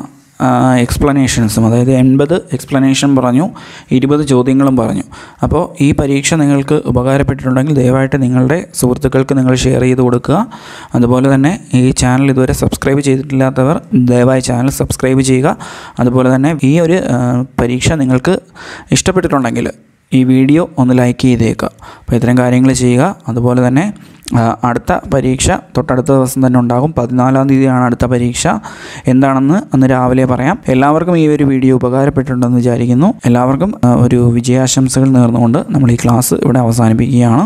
എക്സ്പ്ലനേഷൻസും അതായത് എൺപത് എക്സ്പ്ലനേഷൻ പറഞ്ഞു ഇരുപത് ചോദ്യങ്ങളും പറഞ്ഞു. അപ്പോൾ ഈ പരീക്ഷ നിങ്ങൾക്ക് ഉപകാരപ്പെട്ടിട്ടുണ്ടെങ്കിൽ ദയവായിട്ട് നിങ്ങളുടെ സുഹൃത്തുക്കൾക്ക് നിങ്ങൾ ഷെയർ ചെയ്ത് കൊടുക്കുക. അതുപോലെ തന്നെ ഈ ചാനൽ ഇതുവരെ സബ്സ്ക്രൈബ് ചെയ്തിട്ടില്ലാത്തവർ ദയവായി ചാനൽ സബ്സ്ക്രൈബ് ചെയ്യുക. അതുപോലെ തന്നെ ഈ ഒരു പരീക്ഷ നിങ്ങൾക്ക് ഇഷ്ടപ്പെട്ടിട്ടുണ്ടെങ്കിൽ ഈ വീഡിയോ ഒന്ന് ലൈക്ക് ചെയ്തേക്കുക. അപ്പോൾ ഇത്തരം കാര്യങ്ങൾ ചെയ്യുക. അതുപോലെ തന്നെ അടുത്ത പരീക്ഷ തൊട്ടടുത്ത ദിവസം തന്നെ ഉണ്ടാകും. പതിനാലാം തീയതിയാണ് അടുത്ത പരീക്ഷ. എന്താണെന്ന് അന്ന് രാവിലെ പറയാം. എല്ലാവർക്കും ഈ ഒരു വീഡിയോ ഉപകാരപ്പെട്ടിട്ടുണ്ടെന്ന് വിചാരിക്കുന്നു. എല്ലാവർക്കും ഒരു വിജയാശംസകൾ നേർന്നുകൊണ്ട് നമ്മൾ ഈ ക്ലാസ് ഇവിടെ അവസാനിപ്പിക്കുകയാണ്.